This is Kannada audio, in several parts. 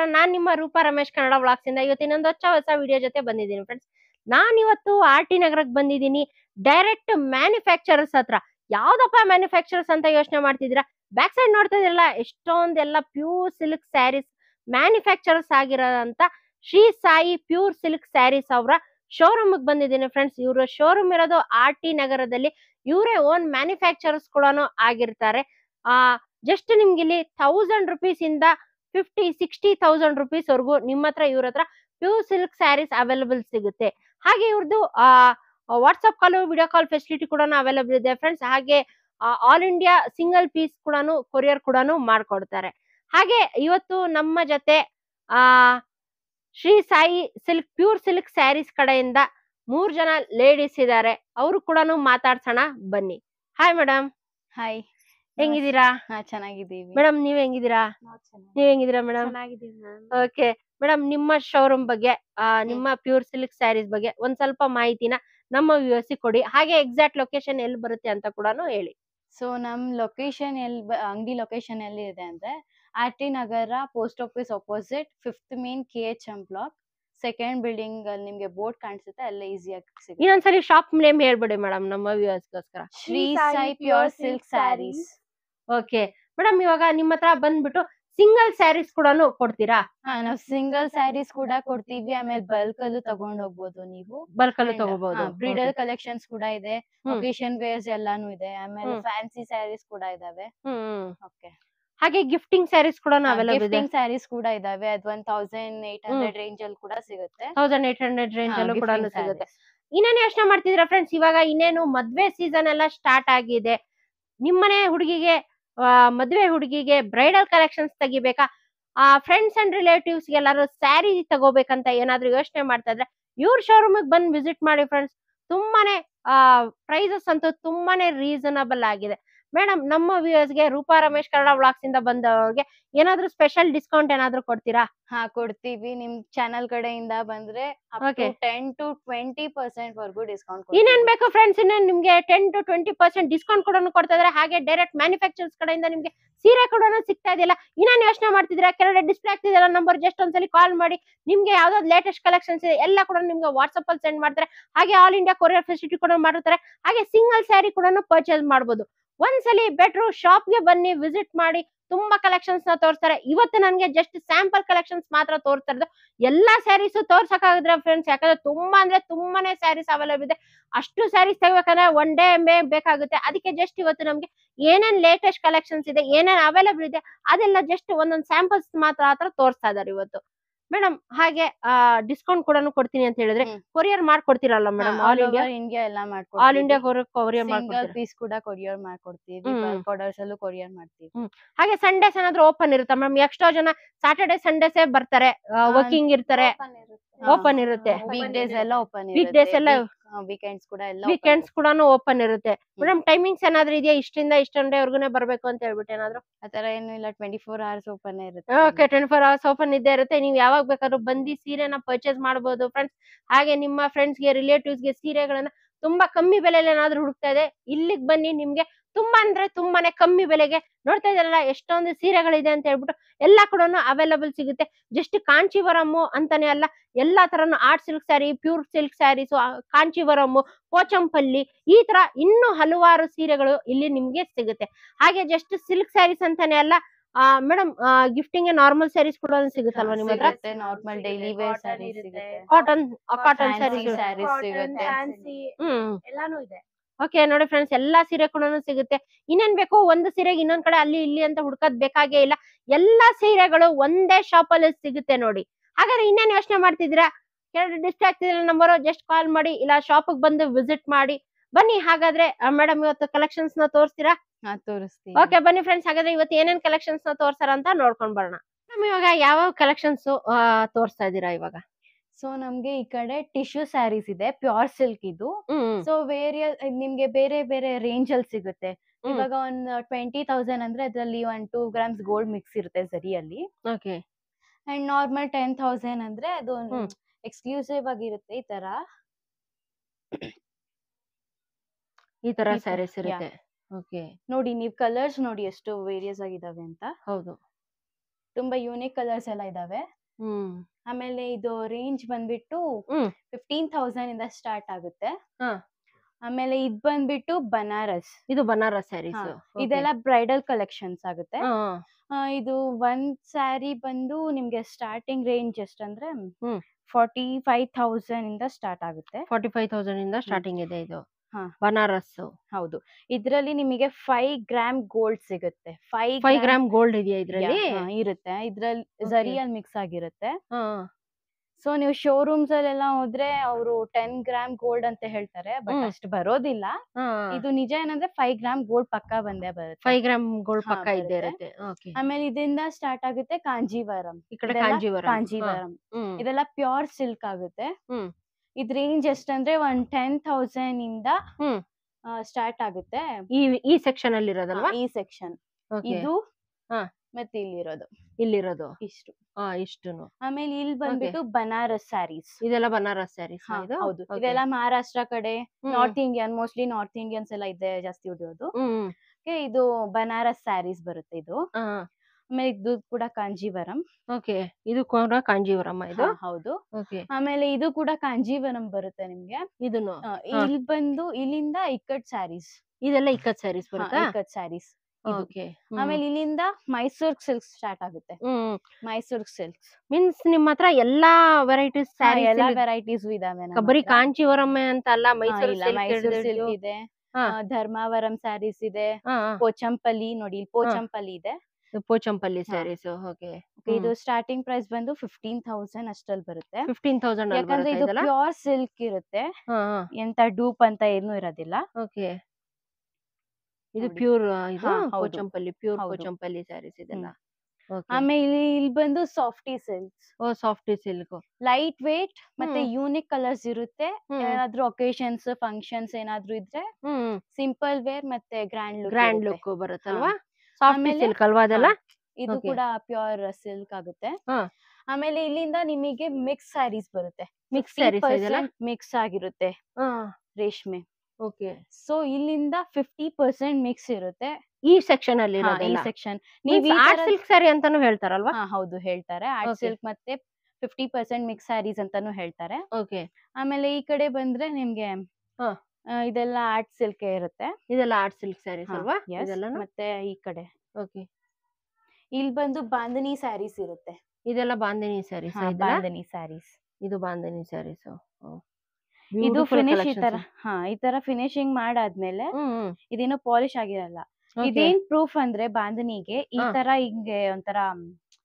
ನಮಸ್ಕಾರ, ನಾನ್ ನಿಮ್ಮ ರೂಪಾ ರಮೇಶ್ ಕನ್ನಡ ವ್ಲಾಗ್ಸ್ ಇಂದ ಇನ್ನೊಂದು ಹೊಸ ಹೊಸ ವಿಡಿಯೋ ಜೊತೆ ಬಂದಿದ್ದೀನಿ ಫ್ರೆಂಡ್ಸ್ ನಾನ್ ಇವತ್ತು ಆರ್ ಟಿ ನಗರಕ್ಕೆ ಬಂದಿದ್ದೀನಿ. ಡೈರೆಕ್ಟ್ ಮ್ಯಾನುಫ್ಯಾಕ್ಚರರ್ಸ್ ಹತ್ರ. ಯಾವ್ದಪ್ಪ ಮ್ಯಾನುಫ್ಯಾಕ್ಚರರ್ಸ್ ಅಂತ ಯೋಚನೆ ಮಾಡ್ತಿದ್ದೀರಾ? ಬ್ಯಾಕ್ ಸೈಡ್ ನೋಡ್ತಾ ಇದ್ರಲ್ಲ ಎಷ್ಟೊಂದೆಲ್ಲ pure silk sarees manufacturers ಆಗಿರೋದಂತ Shri Sai pure silk sarees ಅವರ ಶೋರೂಮ್ ಬಂದಿದ್ದೀನಿ ಫ್ರೆಂಡ್ಸ್ ಇವರು ಶೋರೂಮ್ ಇರೋದು ಆರ್ ಟಿ ನಗರದಲ್ಲಿ. ಇವರೇ ಓನ್ ಮ್ಯಾನುಫ್ಯಾಕ್ಚರರ್ಸ್ ಕೂಡ ಆಗಿರ್ತಾರೆ. ಆ ಜಸ್ಟ್ ನಿಮ್ಗೆ ಇಲ್ಲಿ ಥೌಸಂಡ್ ರುಪೀಸ್ ಇಂದ ಫಿಫ್ಟಿ, ಸಿಕ್ಸ್ಟಿ ತೌಸಂಡ್ ರುಪೀಸ್ ವರೆಗೂ ನಿಮ್ಮ ಹತ್ರ ಇವ್ರ ಹತ್ರ ಪ್ಯೂರ್ ಸಿಲ್ಕ್ ಸ್ಯಾರೀಸ್ ಅವೈಲಬಲ್ ಸಿಗುತ್ತೆ. ಹಾಗೆ ಇವ್ರದ್ದು WhatsApp call video call facility ಕೂಡ ಅವೈಲಬಲ್ ಇದೆ ಫ್ರೆಂಡ್ಸ್ ಹಾಗೆ ಆಲ್ ಇಂಡಿಯಾ ಸಿಂಗಲ್ ಪೀಸ್ ಕೂಡ ಕೊರಿಯರ್ ಕೂಡ ಮಾಡ್ಕೊಡ್ತಾರೆ. ಹಾಗೆ ಇವತ್ತು ನಮ್ಮ ಜೊತೆ, ಆ, Shri Sai silk pure silk sarees ಕಡೆಯಿಂದ ಮೂರ್ ಜನ ಲೇಡೀಸ್ ಇದ್ದಾರೆ. ಅವರು ಕೂಡ ಮಾತಾಡ್ಸೋಣ ಬನ್ನಿ. ಹಾಯ್ ಮೇಡಮ್ ಹಾಯ್ ಹೆಂಗಿದ್ದೀರಾ? ಹಾ ಚೆನ್ನಾಗಿದ್ದೀವಿ. ಮೇಡಮ್ ನೀವ್ ಹೆಂಗಿದ್ದೀರಾ? ನೀವ್ ಹೆಂಗಿದ್ದೀರಾ ಮೇಡಮ್? ಓಕೆ. ಮೇಡಮ್ ನಿಮ್ಮ ಶೋರೂಮ್ ಬಗ್ಗೆ ನಿಮ್ಮ ಪ್ಯೂರ್ ಸಿಲ್ಕ್ ಸ್ಯಾರೀಸ್ ಬಗ್ಗೆ ಒಂದ್ ಸ್ವಲ್ಪ ಮಾಹಿತಿನ ನಮ್ಮ ವ್ಯೂವರ್ಸ್ ಕೊಡಿ. ಹಾಗೆ ಎಕ್ಸಾಕ್ಟ್ ಲೊಕೇಶನ್ ಎಲ್ಲಿ ಬರುತ್ತೆ ಅಂತ ಕೂಡ ಹೇಳಿ. ಸೊ ನಮ್ ಲೊಕೇಶನ್ ಎಲ್ಲಿ ಅಂಗಡಿ ಲೊಕೇಶನ್ ಎಲ್ಲಿ ಇದೆ ಅಂದ್ರೆ R T Nagar post office opposite fifth main K H M block second building ಅಲ್ಲಿ ನಿಮ್ಗೆ ಬೋರ್ಡ್ ಕಾಣಿಸುತ್ತೆ ಅಲ್ಲೇ ಈಸಿಯಾಗಿ ಸಿಗುತ್ತೆ. ಇನ್ನೊಂದ್ಸರಿ ಶಾಪ್ ನೇಮ್ ಹೇಳ್ಬಿಡಿ ಮೇಡಮ್ ನಮ್ಮ ವ್ಯೂವರ್ಸ್ಗೋಸ್ಕರ Shri Sai pure silk saris okay. Madam ಇವಾಗ ನಿಮ್ಮ ಹತ್ರ ಬಂದ್ಬಿಟ್ಟು ಸಿಂಗಲ್ ಸ್ಯಾರೀಸ್ ಕೂಡ ಕೊಡ್ತೀರಾ? ಹಾ ನಾವು ಸಿಂಗಲ್ ಸ್ಯಾರೀಸ್ ಕೂಡ ಕೊಡ್ತೀವಿ. ಆಮೇಲೆ ಬಲ್ಕ್ ಅಲ್ಲೂ ತಗೊಂಡ್ ಹೋಗ್ಬೋದು ನೀವು. ಬಲ್ಕ್ ಅಲ್ಲೂ ತಗೋಬಹುದು ಬ್ರಿಡಲ್ ಕಲೆಕ್ಷನ್ಸ್ ಕೂಡ ಇದೆ. ಒಕೇಶನ್ ವೇರ್ಸ್ ಎಲ್ಲಾನು ಇದೆ. ಆಮೇಲೆ ಫ್ಯಾನ್ಸಿ ಸ್ಯಾರೀಸ್ ಕೂಡ ಇದಾವೆ. ಓಕೆ. ಹಾಗೆ ಗಿಫ್ಟಿಂಗ್ ಸ್ಯಾರೀಸ್ ಕೂಡ ಗಿಫ್ಟಿಂಗ್ ಸ್ಯಾರೀಸ್ ಕೂಡ ಇದಾವೆ. ಅದ್ one thousand eight hundred range ಅಲ್ಲಿ ಕೂಡ ಸಿಗುತ್ತೆ. ತೌಸಂಡ್ ಏಟ್ ಹಂಡ್ರೆಡ್ ರೇಂಜ್ ಅಲ್ಲೂ ಕೂಡ ಸಿಗುತ್ತೆ. ಇನ್ನೇನು ಯೋಚನೆ ಮಾಡ್ತಿದ್ರ ಫ್ರೆಂಡ್ಸ್ ಇವಾಗ ಇನ್ನೇನು ಮದ್ವೆ ಸೀಸನ್ ಎಲ್ಲ ಸ್ಟಾರ್ಟ್ ಆಗಿದೆ. ನಿಮ್ಮನೆ ಹುಡುಗಿಗೆ ಮದ್ವೆ ಹುಡುಗಿಗೆ ಬ್ರೈಡಲ್ ಕಲೆಕ್ಷನ್ಸ್ ತೆಗಿಬೇಕಾ? ಆ ಫ್ರೆಂಡ್ಸ್ ಅಂಡ್ ರಿಲೇಟಿವ್ಸ್ ಎಲ್ಲಾರು ಸ್ಯಾರಿ ತಗೋಬೇಕಂತ ಏನಾದ್ರು ಯೋಚನೆ ಮಾಡ್ತಾ ಇದ್ರೆ ಇವ್ರ ಶೋರೂಮ್ ಬಂದು ವಿಸಿಟ್ ಮಾಡಿ ಫ್ರೆಂಡ್ಸ್ ತುಂಬಾನೇ, ಆ ಪ್ರೈಸಸ್ ಅಂತೂ ತುಂಬಾನೇ ರೀಸನಬಲ್ ಆಗಿದೆ. ಮೇಡಮ್ ನಮ್ಮ viewers ಗೆ ರೂಪಾ ರಮೇಶ್ ಕನ್ನಡ ವ್ಲಾಗ್ಸ್ ಇಂದ ಬಂದವ್ರಿಗೆ ಏನಾದ್ರೂ ಸ್ಪೆಷಲ್ ಡಿಸ್ಕೌಂಟ್ ಏನಾದ್ರು ಕೊಡ್ತೀರಾ? ಹಾ ಕೊಡ್ತೀವಿ. ನಿಮ್ ಚಾನಲ್ ಕಡೆಯಿಂದ ಬಂದ್ರೆ. ಟೆನ್ ಟು ಟ್ವೆಂಟಿ ಪರ್ಸೆಂಟ್ ವರ್ಗೂ ಡಿಸ್ಕೌಂಟ್ ಇನ್ನೇನ್ ಬೇಕು ಫ್ರೆಂಡ್ಸ್ ಇನ್ನೇನ್ ನಿಮ್ಗೆ ten to twenty percent discount ಕೂಡ ಕೊಡ್ತಾ ಇದಾರೆ. ಹಾಗೆ ಡೈರೆಕ್ಟ್ ಮ್ಯಾನುಫ್ಯಾಕ್ಚರ್ಸ್ ಕಡೆಯಿಂದ ನಿಮ್ಗೆ ಸೀರೆ ಕೂಡ ಸಿಗ್ತಾ ಇದೆಯಲ್ಲ ಇನ್ನೇನ್ ಯೋಚನೆ ಮಾಡ್ತಿದ್ರೆ ಕೆಳಗಡೆ ಡಿಸ್ಪ್ಲೇ ಆಗ್ತಿದೆಯಲ್ಲ ನಂಬರ್ ಜಸ್ಟ್ ಒಂದ್ಸಲಿ ಕಾಲ್ ಮಾಡಿ. ನಿಮ್ಗೆ ಯಾವ್ದಾವ್ದು ಲೇಟೆಸ್ಟ್ ಕಲೆಕ್ಷನ್ಸ್ ಇದೆ ಎಲ್ಲ ಕೂಡ ನಿಮ್ಗೆ ವಾಟ್ಸ್ಆಪ್ ಅಲ್ಲಿ ಸೆಂಡ್ ಮಾಡ್ತಾರೆ. ಹಾಗೆ ಆಲ್ ಇಂಡಿಯಾ ಕೊರಿಯರ್ ಫೆಸಿಲಿಟಿ ಕೂಡ ಮಾಡಿರ್ತಾರೆ. ಹಾಗೆ ಸಿಂಗಲ್ ಸ್ಯಾರಿ ಕೂಡ ಪರ್ಚೇಸ್ ಮಾಡ್ಬೋದು. ಒಂದ್ಸಲಿ ಬೆಟ್ರು ಶಾಪ್ಗೆ ಬನ್ನಿ ವಿಸಿಟ್ ಮಾಡಿ, ತುಂಬಾ ಕಲೆಕ್ಷನ್ಸ್ನ ತೋರಿಸ್ತಾರೆ. ಇವತ್ತು ನನ್ಗೆ ಜಸ್ಟ್ ಸ್ಯಾಂಪಲ್ ಕಲೆಕ್ಷನ್ಸ್ ಮಾತ್ರ ತೋರಿಸ್ತಾ ಇರೋದು ಎಲ್ಲಾ ಸ್ಯಾರೀಸ್ ತೋರ್ಸಕ್ಕಾಗಿದ್ರೆ ಫ್ರೆಂಡ್ಸ್ ಯಾಕಂದ್ರೆ ತುಂಬಾ ಅಂದ್ರೆ ತುಂಬಾನೇ ಸ್ಯಾರೀಸ್ ಅವೈಲೇಬಲ್ ಇದೆ. ಅಷ್ಟು ಸ್ಯಾರೀಸ್ ತೆಗಬೇಕಂದ್ರೆ ಒನ್ ಡೇ ಬೇಕಾಗುತ್ತೆ. ಅದಕ್ಕೆ ಜಸ್ಟ್ ಇವತ್ತು ನಮ್ಗೆ ಏನೇನ್ ಲೇಟೆಸ್ಟ್ ಕಲೆಕ್ಷನ್ಸ್ ಇದೆ, ಏನೇನ್ ಅವೈಲೇಬಲ್ ಇದೆ, ಅದೆಲ್ಲ ಜಸ್ಟ್ ಒಂದೊಂದ್ ಸ್ಯಾಂಪಲ್ಸ್ ಮಾತ್ರ ಆತರ ತೋರಿಸ್ತಾ ಇದಾರೆ ಇವತ್ತು. ಮೇಡಮ್ ಹಾಗೆ ಡಿಸ್ಕೌಂಟ್ ಕೂಡ ಕೊಡ್ತೀನಿ ಅಂತ ಹೇಳಿದ್ರೆ. ಕೊರಿಯರ್ ಮಾಡ್ಕೊಡ್ತೀರಲ್ಲ ಮೇಡಮ್ ಆಲ್ ಇಂಡಿಯಾ? ಇಂಡಿಯಾ ಎಲ್ಲ all India courier courier single ಮಾಡ್ಕೊಡ್ತೀರಾ? ಪೀಸ್ ಕೂಡ ಕೊರಿಯರ್ ಮಾಡ್ಕೊಡ್ತೀವಿ. ಆರ್ಡರ್ಸ್ ಅಲ್ಲೂ ಕೊರಿಯರ್ ಮಾಡ್ತೀವಿ. ಹಾಗೆ ಸಂಡೇಸ್ ಏನಾದ್ರೂ ಓಪನ್ ಇರುತ್ತಾ ಮೇಡಮ್? ಎಷ್ಟೋ ಜನ ಸಾಟರ್ಡೆ ಸಂಡೇಸೇ ಬರ್ತಾರೆ ವರ್ಕಿಂಗ್ ಇರ್ತಾರೆ. ಓಪನ್ ಇರುತ್ತೆ. ವೀಕ್ ಡೇಸ್ ಎಲ್ಲ ಓಪನ್ Week days ಎಲ್ಲ- ವೀಕೆಂಡ್ಸ್ ಕೂಡ ಎಲ್ಲ ವೀಕೆಂಡ್ಸ್ ಕೂಡ ಓಪನ್ ಇರುತ್ತೆ. ಮೇಡಮ್ ಟೈಮಿಂಗ್ಸ್ ಏನಾದ್ರು ಇದೆಯಾ? ಇಷ್ಟಿಂದ ಇಷ್ಟೊಂದೇವರೆಗೂ ಬರ್ಬೇಕು ಅಂತ ಹೇಳ್ಬಿಟ್ಟು ಏನಾದ್ರು? ಆತರ ಏನು ಇಲ್ಲ. ಟ್ವೆಂಟಿ ಫೋರ್ ಅವರ್ಸ್ ಓಪನ್ ಇರುತ್ತೆ. Okay twenty four hours open ಇದ್ದೇ ಇರುತ್ತೆ. ನೀವು ಯಾವಾಗ ಬೇಕಾದ್ರೂ ಬಂದು ಸೀರೆನ ಪರ್ಚೇಸ್ ಮಾಡಬಹುದು ಫ್ರೆಂಡ್ಸ್ ಹಾಗೆ ನಿಮ್ಮ ಫ್ರೆಂಡ್ಸ್ಗೆ ರಿಲೇಟಿವ್ಸ್ಗೆ ಸೀರೆಗಳನ್ನ ತುಂಬಾ ಕಮ್ಮಿ ಬೆಲೆಯಲ್ಲಿ ಏನಾದ್ರು ಹುಡುಕ್ತಾ ಇದೆ. ಇಲ್ಲಿಗೆ ಬನ್ನಿ ನಿಮ್ಗೆ ತುಂಬಾ ಅಂದ್ರೆ ತುಂಬಾನೇ ಕಮ್ಮಿ ಬೆಲೆಗೆ ನೋಡ್ತಾ ಇದ್ರಲ್ಲ ಎಷ್ಟೊಂದು ಸೀರೆಗಳಿದೆ ಅಂತ ಹೇಳ್ಬಿಟ್ಟು ಎಲ್ಲಾ ಕೂಡ ಅವೈಲಬಲ್ ಸಿಗುತ್ತೆ. ಜಸ್ಟ್ ಕಾಂಚೀವರಮ್ಮು ಅಂತಾನೆ ಅಲ್ಲ ಎಲ್ಲಾ ತರನು art silk sari pure silk saris Kanchivaram Pochampally ಈ ತರ ಇನ್ನು ಹಲವಾರು ಸೀರೆಗಳು ಇಲ್ಲಿ ನಿಮ್ಗೆ ಸಿಗುತ್ತೆ. ಹಾಗೆ ಜಸ್ಟ್ ಸಿಲ್ಕ್ ಸ್ಯಾರೀಸ್ ಅಂತಾನೆ ಅಲ್ಲ ಮೇಡಮ್ ಗಿಫ್ಟಿಂಗ್ ನಾರ್ಮಲ್ ಸ್ಯಾರೀಸ್ ಕೂಡ ಸಿಗುತ್ತಲ್ವಾ ನಿಮ್ಮ ಹತ್ರ? Normal daily wear saris cotton cotton saris ಸಿಗುತ್ತೆ. ಹ್ಮ್. ಎಲ್ಲಾನು ಇದೆ. ಓಕೆ ನೋಡಿ ಫ್ರೆಂಡ್ಸ್ ಎಲ್ಲಾ ಸೀರೆ ಕೂಡ ಸಿಗುತ್ತೆ. ಇನ್ನೇನ್ ಬೇಕು? ಒಂದು ಸೀರೆಗೆ ಇನ್ನೊಂದ್ ಕಡೆ ಅಲ್ಲಿ ಇಲ್ಲಿ ಅಂತ ಹುಡ್ಕದ್ ಬೇಕಾಗೇ ಇಲ್ಲ. ಎಲ್ಲಾ ಸೀರೆಗಳು ಒಂದೇ ಶಾಪ್ ಅಲ್ಲಿ ಸಿಗುತ್ತೆ ನೋಡಿ. ಹಾಗಾದ್ರೆ ಇನ್ನೇನ್ ಯೋಚನೆ ಮಾಡ್ತಿದ್ದೀರಾ? ಕೆಲವರು ಡಿಸ್ಪ್ಲೇ ಆಗ್ತಿದ್ರೆ ನಂಬರ್ ಜಸ್ಟ್ ಕಾಲ್ ಮಾಡಿ ಇಲ್ಲ ಶಾಪ್ ಬಂದು ವಿಸಿಟ್ ಮಾಡಿ. ಬನ್ನಿ ಹಾಗಾದ್ರೆ ಮೇಡಮ್ ಇವತ್ತು ಕಲೆಕ್ಷನ್ಸ್ನ ತೋರಿಸ್ತೀರಾ? ತೋರಿಸ್ತೀನಿ. ಓಕೆ ಬನ್ನಿ ಫ್ರೆಂಡ್ಸ್ ಹಾಗಾದ್ರೆ ಇವತ್ತು ಏನೇನ್ ಕಲೆಕ್ಷನ್ಸ್ನ ತೋರ್ಸಾರ ಅಂತ ನೋಡ್ಕೊಂಡ್ ಬರೋಣ. ಮ್ಯಾಮ್ ಇವಾಗ ಯಾವ ಕಲೆಕ್ಷನ್ಸ್ ತೋರಿಸ್ತಾ ಇದ್ದೀರಾ ಇವಾಗ? ಸೊ ನಮ್ಗೆ ಈ ಕಡೆ ಟಿಶ್ಯೂ ಸ್ಯಾರೀಸ್ ಇದೆ ಪ್ಯೂರ್ ಸಿಲ್ಕ್ ಇದು. ಸೊ ವೇರಿಯ ನಿಮ್ಗೆ ಬೇರೆ ಬೇರೆ ರೇಂಜ್ ಅಲ್ಲಿ ಸಿಗುತ್ತೆ. ಇವಾಗ ಒಂದ್ ಟ್ವೆಂಟಿ ತೌಸಂಡ್ ಅಂದ್ರೆ ಅದ್ರಲ್ಲಿ one two grams gold mix ಇರುತ್ತೆ ಸರಿಯಲ್ಲಿ. Okay. And normal ten thousand ಅಂದ್ರೆ ಅದು. ಎಕ್ಸ್ಕ್ಲೂಸಿವ್ ಆಗಿರುತ್ತೆ ಈ ತರ. ಈ ತರ ಸ್ಯಾರೀಸ್ ಇರುತ್ತೆ. ಓಕೆ. ನೋಡಿ ನೀವು ಕಲರ್ಸ್ ನೋಡಿ ಎಷ್ಟು ವೇರಿಯಸ್ ಆಗಿದಾವೆ ಅಂತ. ಹೌದು. ತುಂಬಾ ಯೂನಿಕ್ ಕಲರ್ಸ್ ಎಲ್ಲ ಇದಾವೆ. ಹ್ಮ್. ಆಮೇಲೆ ಇದು ರೇಂಜ್ ಬಂದ್ಬಿಟ್ಟು ಹ್ಮ್. ಫಿಫ್ಟೀನ್ ತೌಸಂಡ್ ಇಂದ ಸ್ಟಾರ್ಟ್ ಆಗುತ್ತೆ. ಹಾ. ಆಮೇಲೆ ಇದ್ ಬಂದ್ಬಿಟ್ಟು ಬನಾರಸ್. ಇದು ಬನಾರಸ್ ಸ್ಯಾರೀಸ್ ಹಾ, ಇದೆಲ್ಲ ಬ್ರೈಡಲ್ ಕಲೆಕ್ಷನ್ಸ್ ಆಗುತ್ತೆ. ಆ, ಇದು ಒಂದ್ ಸ್ಯಾರಿ ಬಂದು ನಿಮ್ಗೆ ಸ್ಟಾರ್ಟಿಂಗ್ ರೇಂಜ್ ಎಷ್ಟ್ ಅಂದ್ರೆ ಫಾರ್ಟಿ ಫೈವ್ ತೌಸಂಡ್ ಇಂದ ಸ್ಟಾರ್ಟ್ ಆಗುತ್ತೆ. ಫಾರ್ಟಿ ಫೈವ್ ತೌಸಂಡ್ ಇಂದ ಸ್ಟಾರ್ಟಿಂಗ್ ಇದೆ ಇದು. ಹಾ. ಬನಾರಸ್. ಹೌದು. ಇದ್ರಲ್ಲಿ ನಿಮಗೆ ಫೈವ್ ಗ್ರಾಮ್ ಗೋಲ್ಡ್ ಸಿಗುತ್ತೆ. ಫೈವ್ ಫೈವ್ ಗ್ರಾಮ್ ಗೋಲ್ಡ್ ಇದೆಯಾ ಇದರಲ್ಲಿ? ಇರುತ್ತೆ. ಇದ್ರಲ್ಲಿ. ಜರಿಯಲ್ಲಿ ಮಿಕ್ಸ್ ಆಗಿರುತ್ತೆ. ಸೊ ನೀವು ಶೋರೂಮ್ಸ್ ಅಲ್ಲೆಲ್ಲ ಹೋದ್ರೆ ಅವರು ಟೆನ್ ಗ್ರಾಮ್ ಗೋಲ್ಡ್ ಅಂತ ಹೇಳ್ತಾರೆ ಬಟ್. ಅಷ್ಟು ಬರೋದಿಲ್ಲ. ಇದು ನಿಜ ಏನಂದ್ರೆ ಫೈವ್ ಗ್ರಾಮ್ ಗೋಲ್ಡ್ ಪಕ್ಕ ಬಂದೇ ಬರುತ್ತೆ. ಫೈವ್ ಗ್ರಾಮ್ ಗೋಲ್ಡ್ ಪಕ್ಕ ಇದ್ದೇ. ಇರುತ್ತೆ. ಆಮೇಲೆ ಇದರಿಂದ ಸ್ಟಾರ್ಟ್ ಆಗುತ್ತೆ ಕಾಂಜೀವರಂ. ಕಾಂಜೀವರಂ. ಕಾಂಜೀವರಂ. ಇದೆಲ್ಲ ಪ್ಯೂರ್ ಸಿಲ್ಕ್ ಆಗುತ್ತೆ. ಇದ್ ರೇಂಜ್ ಎಷ್ಟಂದ್ರೆ ಒಂದ್ ಟೆನ್ ಥೌಸಂಡ್ ಇಂದ ಹ್ಮ್. ಸ್ಟಾರ್ಟ್ ಆಗುತ್ತೆ. ಈ ಈ ಸೆಕ್ಷನ್ ಅಲ್ಲಿ ಇರೋದಲ್ವಾ ಈ ಸೆಕ್ಷನ್ Okay. ಇದು ಹಾ. ಮತ್ತೆ ಇಲ್ಲಿರೋದು. ಇಲ್ಲಿರೋದು. ಇಷ್ಟು. ಹಾ ಇಷ್ಟುನು. ಆಮೇಲೆ ಇಲ್ಲಿ ಬಂದ್ಬಿಟ್ಟು ಬನಾರಸ್ ಸ್ಯಾರೀಸ್. ಇದೆಲ್ಲ ಬನಾರಸ್ ಸ್ಯಾರೀಸ್ ಇದು? ಹೌದು. Okay. ಇದೆಲ್ಲ ಮಹಾರಾಷ್ಟ್ರ ಕಡೆ ಹ್ಮ್. North Indian mostly north Indians ಎಲ್ಲ ಇದೆ ಜಾಸ್ತಿ ಉಡಿಯೋದು. ಹ್ಮ್ Okay, ಇದು ಬನಾರಸ್ ಸ್ಯಾರೀಸ್ ಬರುತ್ತೆ ಇದು. ಹಾ. ಆಮೇಲೆ ಇದು ಕೂಡ ಕಾಂಜೀವರಂ. ಓಕೆ ಇದು ಕೂಡ ಕಾಂಜೀವರಂ ಇದು? ಹೌದು. ಓಕೆ. ಆಮೇಲೆ ಇದು ಕೂಡ ಕಾಂಜೀವರಂ ಬರುತ್ತೆ ನಿಮ್ಗೆ. ಇದನ್ನು? ಇಲ್ಲಿ ಬಂದು ಇಲ್ಲಿಂದ ಇಕ್ಕಟ್ ಸ್ಯಾರೀಸ್ ಇದೆಲ್ಲ ಇಕ್ಕಟ್ ಸ್ಯಾರೀಸ್ ಬರುತ್ತೆ? ಇಕ್ಕಟ್ ಸ್ಯಾರೀಸ್ ಓಕೆ ಆಮೇಲೆ ಇಲ್ಲಿಂದ ಮೈಸೂರ್ ಸಿಲ್ಕ್ ಸ್ಟಾರ್ಟ್ ಆಗುತ್ತೆ. ಮೈಸೂರ್ ಸಿಲ್ಕ್ ಮೀನ್ಸ್ ನಿಮ್ಮ ಹತ್ರ ಎಲ್ಲಾ ವೆರೈಟೀಸ್ ಸ್ಯಾರೀಸ್ ಎಲ್ಲಾ ವೆರೈಟೀಸ್ ಇದಾವೆ ಬರೀ. ಕಾಂಚೀವರಂ ಅಂತ ಅಲ್ಲ ಮೈಸೂರು ಸಿಲ್ಕ್ ಇದೆ. ಧರ್ಮಾವರಂ ಸ್ಯಾರೀಸ್ ಇದೆ. ಪೋಚಂಪಲ್ಲಿ ನೋಡಿ ಪೋಚಂಪಲ್ಲಿ ಇದೆ. ಪೋಚಂಪಲ್ಲಿ. ಸ್ಯಾರೀಸ್ ಓಕೆ ಇದು ಸ್ಟಾರ್ಟಿಂಗ್ ಪ್ರೈಸ್ ಬಂದು ಫಿಫ್ಟೀನ್ ತೌಸಂಡ್ ಅಷ್ಟಲ್ಲಿ ಬರುತ್ತೆ. ಫಿಫ್ಟೀನ್ ತೌಸಂಡ್ ಯಾಕಂದ್ರೆ ಇದು ಪ್ಯೂರ್ ಸಿಲ್ಕ್ ಇರುತ್ತೆ. ಎಂತ ಡೂಪ್ ಅಂತ ಏನು ಇರೋದಿಲ್ಲ. ಓಕೆ. ಇದು. ಪ್ಯೂರ್ ಇದು. ಪೋಚಂಪಲ್ಲಿ ಪ್ಯೂರ್. ಪೋಚಂಪಲ್ಲಿ ಸ್ಯಾರೀಸ್ ಇದೆಲ್ಲ. ಆಮೇಲೆ ಇಲ್ಲಿ ಇಲ್ಲಿ ಬಂದು ಸಾಫ್ಟಿ ಸಿಲ್ಕ್ ಓ ಸಾಫ್ಟಿ ಸಿಲ್ಕ್. ಲೈಟ್ ವೇಟ್ ಮತ್ತೆ ಯೂನಿಕ್ ಕಲರ್ಸ್ ಇರುತ್ತೆ. ಏನಾದ್ರೂ ಒಕೇಶನ್ಸ್ ಫಂಕ್ಷನ್ಸ್ ಏನಾದ್ರೂ ಇದ್ರೆ ಸಿಂಪಲ್ ವೇರ್ ಮತ್ತೆ ಗ್ರ್ಯಾಂಡ್ ಲುಕ್ ಗ್ರ್ಯಾಂಡ್ ಲುಕ್ ಬರುತ್ತಲ್ವಾ? ಸಾಫ್ಟ್ ಆಮೇಲೆ- ಸಿಲ್ಕ್ ಅಲ್ವಾ ಅದೆಲ್ಲ? ಇದು Okay. ಕೂಡ ಪ್ಯೂರ್ ಸಿಲ್ಕ್ ಆಗುತ್ತೆ. ಹಾ. ಆಮೇಲೆ ಇಲ್ಲಿಂದ ನಿಮಗೆ ಮಿಕ್ಸ್ ಸ್ಯಾರೀಸ್ ಬರುತ್ತೆ. ಮಿಕ್ಸ್ ಸ್ಯಾರೀಸ್ ಇದೆಲ್ಲ? ಮಿಕ್ಸ್ ಆಗಿರುತ್ತೆ. ರೇಷ್ಮೆ. ಓಕೆ. ಸೊ ಇಲ್ಲಿಂದ ಫಿಫ್ಟಿ ಪರ್ಸೆಂಟ್ ಮಿಕ್ಸ್ ಇರುತ್ತೆ. ಈ ಸೆಕ್ಷನ್ ಅಲ್ಲಿ ಹಾ, ಈ ಸೆಕ್ಷನ್ ನೀವು ಈ ಆರ್ಟ್ ಸಿಲ್ಕ್ ಸ್ಯಾರಿ ಅಂತಾನು ಹೇಳ್ತಾರಲ್ವಾ? ಹಾ ಹೌದು ಹೇಳ್ತಾರೆ. Art Okay. ಸಿಲ್ಕ್ ಮತ್ತೆ ಫಿಫ್ಟಿ ಪರ್ಸೆಂಟ್ ಮಿಕ್ಸ್ ಸ್ಯಾರೀಸ್ ಅಂತಾನು ಹೇಳ್ತಾರೆ. ಓಕೆ. ಆಮೇಲೆ ಈ ಕಡೆ ಬಂದ್ರೆ ನಿಮ್ಗೆ ಹಾ. ಇದೆಲ್ಲ ಆರ್ಟ್ ಸಿಲ್ಕ್ ಇರುತ್ತೆ. ಇದೆಲ್ಲ ಆರ್ಟ್ ಸಿಲ್ಕ್ ಸ್ಯಾರೀಸ್ ಅಲ್ವಾ. ಇದೆಲ್ಲ ಮತ್ತೆ ಈ ಕಡೆ. ಓಕೆ. ಇಲ್ಲಿ ಬಂದು ಬಾಂಧನಿ ಸ್ಯಾರೀಸ್ ಇರುತ್ತೆ. ಇದೆಲ್ಲ ಬಾಂಧನಿ ಸ್ಯಾರೀಸ್ ಹಾ, ಬಾಂಧನಿ ಸ್ಯಾರೀಸ್. ಇದು ಬಾಂಧನಿ ಸ್ಯಾರೀಸ್ ಇದು ಫಿನಿಶ್ ಈ ತರ ಹಾ ಈ ತರ ಫಿನಿಶಿಂಗ್ ಮಾಡಾದ್ಮೇಲೆ ಇದೇನು ಪಾಲಿಶ್ ಆಗಿರಲ್ಲ. ಇದೇನ್ ಪ್ರೂಫ್ ಅಂದ್ರೆ ಬಾಂಧನಿಗೆ ಈ ತರ ಹಿಂಗೆ ಒಂಥರ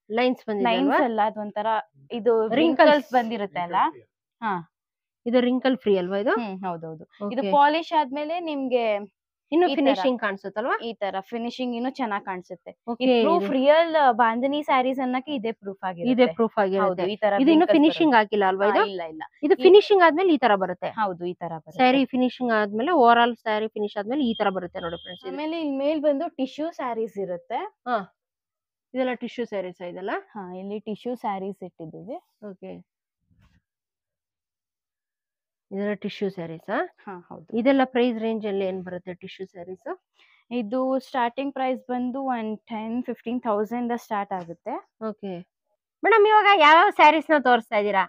ಲೈನ್ಸ್ ಬಂದಿದೆ ಲೈನ್ಸ್ ಎಲ್ಲ ಅಲ್ಲ ಅದೊಂಥರ ಇದು ರಿಂಕಲ್ಸ್ ಬಂದಿರುತ್ತೆ ಅಲ್ಲ? ಇದು ರಿಂಕಲ್ ಫ್ರೀ ಅಲ್ವಾ ಇದು? ಹೌದೌದು. ಇದು ಪಾಲಿಶ್ ಆದ್ಮೇಲೆ ನಿಮ್ಗೆ ಇನ್ನು. ಫಿನಿಶಿಂಗ್ ಕಾಣಿಸುತ್ತಲ್ವಾ? ಈ ತರ ಫಿನಿಶಿಂಗ್ ಇನ್ನು ಚೆನ್ನಾಗಿ ಕಾಣಿಸುತ್ತೆ. ಪ್ರೂಫ್ ರಿಯಲ್ ಬಾಂಧನಿ ಸ್ಯಾರೀಸ್ ಅನ್ನಕ್ಕೆ ಇದೇ ಪ್ರೂಫ್ ಇದೆ ಇದೇ ಪ್ರೂಫ್ ಆಗಿರುತ್ತೆ. ಈ ತರ ಇದು ಇನ್ನು ಫಿನಿಶಿಂಗ್ ಆಗಿಲ್ಲ ಅಲ್ವಾ ಇದು? ಇಲ್ಲ ಇಲ್ಲ. ಇದು ಫಿನಿಶಿಂಗ್ ಆದ್ಮೇಲೆ ಈ ತರ ಬರುತ್ತೆ. ಹೌದು ಈ ತರ ಬರುತ್ತೆ. ಸ್ಯಾರಿ ಫಿನಿಶಿಂಗ್ ಆದ್ಮೇಲೆ ಓವರ್ ಆಲ್ ಸ್ಯಾರಿ ಫಿನಿಶ್ ಆದ್ಮೇಲೆ ಈ ತರ ಬರುತ್ತೆ ನೋಡಿ ಫ್ರೆಂಡ್ಸ್ ಆಮೇಲೆ ಇಲ್ಲಿ ಮೇಲ್ ಬಂದು ಟಿಶ್ಯೂ ಸ್ಯಾರೀಸ್ ಇರುತ್ತೆ. ಇದೆಲ್ಲ ಟಿಶ್ಯೂ ಸ್ಯಾರೀಸ್ ಇದೆಲ್ಲ? ಹಾ ಇಲ್ಲಿ ಟಿಶ್ಯೂ ಸ್ಯಾರೀಸ್ ಇಟ್ಟಿದ್ದೀವಿ. ಓಕೆ ಇದೆಲ್ಲ ಟಿಶ್ಯೂ ಸ್ಯಾರೀಸ್? ಹಾ ಹೌದು. ಇದೆಲ್ಲ ಪ್ರೈಸ್ ರೇಂಜ್ ಅಲ್ಲಿ ಏನ್ ಬರುತ್ತೆ ಟಿಶ್ಯೂ ಸ್ಯಾರೀಸ್? ಇದು ಸ್ಟಾರ್ಟಿಂಗ್ ಪ್ರೈಸ್ ಬಂದು one ten fifteen thousand start ಆಗುತ್ತೆ. ಓಕೆ. ಮೇಡಮ್ ಇವಾಗ ಯಾವ ಸ್ಯಾರೀಸ್ನ ತೋರಿಸ್ತಾ ಇದ್ದೀರಾ?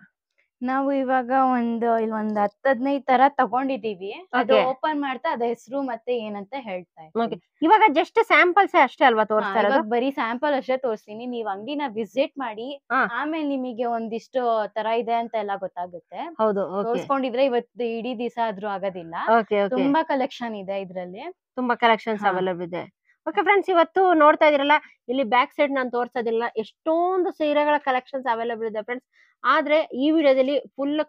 ನಾವು ಇವಾಗ ಒಂದು ಇಲ್ಲಿ ಒಂದ್ ಹತ್ತ್ ಹದಿನೈದು ತರ ತಗೊಂಡಿದೀವಿ ಅದು Okay. ಓಪನ್ ಮಾಡ್ತಾ ಅದ ಹೆಸರು ಮತ್ತೆ ಏನಂತ ಹೇಳ್ತಾ ಇದ್ದೀನಿ. ಇವಾಗ ಜಸ್ಟ್ ಸ್ಯಾಂಪಲ್ಸ್ ಅಷ್ಟೇ ಅಲ್ವಾ ಹಾ, ತೋರಿಸ್ತಾ ಇರೋದು? ಇವಾಗ ಬರೀ ಸ್ಯಾಂಪಲ್ ಅಷ್ಟೇ ತೋರಿಸ್ತೀನಿ. ನೀವ್ ಅಂಗಡಿನ ವಿಸಿಟ್ ಮಾಡಿ ಹಾ. ಆಮೇಲೆ ನಿಮಗೆ ಒಂದಿಷ್ಟು ತರ ಇದೆ ಅಂತ ಎಲ್ಲ ಗೊತ್ತಾಗುತ್ತೆ. ಹೌದು ಓಕೆ. ತೋರ್ಸ್ಕೊಂಡಿದ್ರೆ ಇವತ್ತು ಇಡೀ ದಿವಸ ಆದ್ರೂ ಆಗೋದಿಲ್ಲ. Okay okay. ತುಂಬಾ ಕಲೆಕ್ಷನ್ ಇದೆ ಇದ್ರಲ್ಲಿ. ತುಂಬಾ ಕಲೆಕ್ಷನ್ಸ್ ಹಾ. ಅವೈಲೇಬಲ್ ಇದೆ. ಓಕೆ ಫ್ರೆಂಡ್ಸ್ ಇವತ್ತು ನೋಡ್ತಾ ಇದೀರಲ್ಲ ಇಲ್ಲಿ ಬ್ಯಾಕ್ ಸೈಡ್ ನಾನು ತೋರಿಸೋದಿಲ್ಲ ಎಷ್ಟೊಂದು ಸೀರೆಗಳ ಕಲೆಕ್ಷನ್ಸ್ ಅವೈಲೇಬಲ್ ಇದೆ ಫ್ರೆಂಡ್ಸ್ ಆದ್ರೆ ಈ ವಿಡಿಯೋದಲ್ಲಿ ಫುಲ್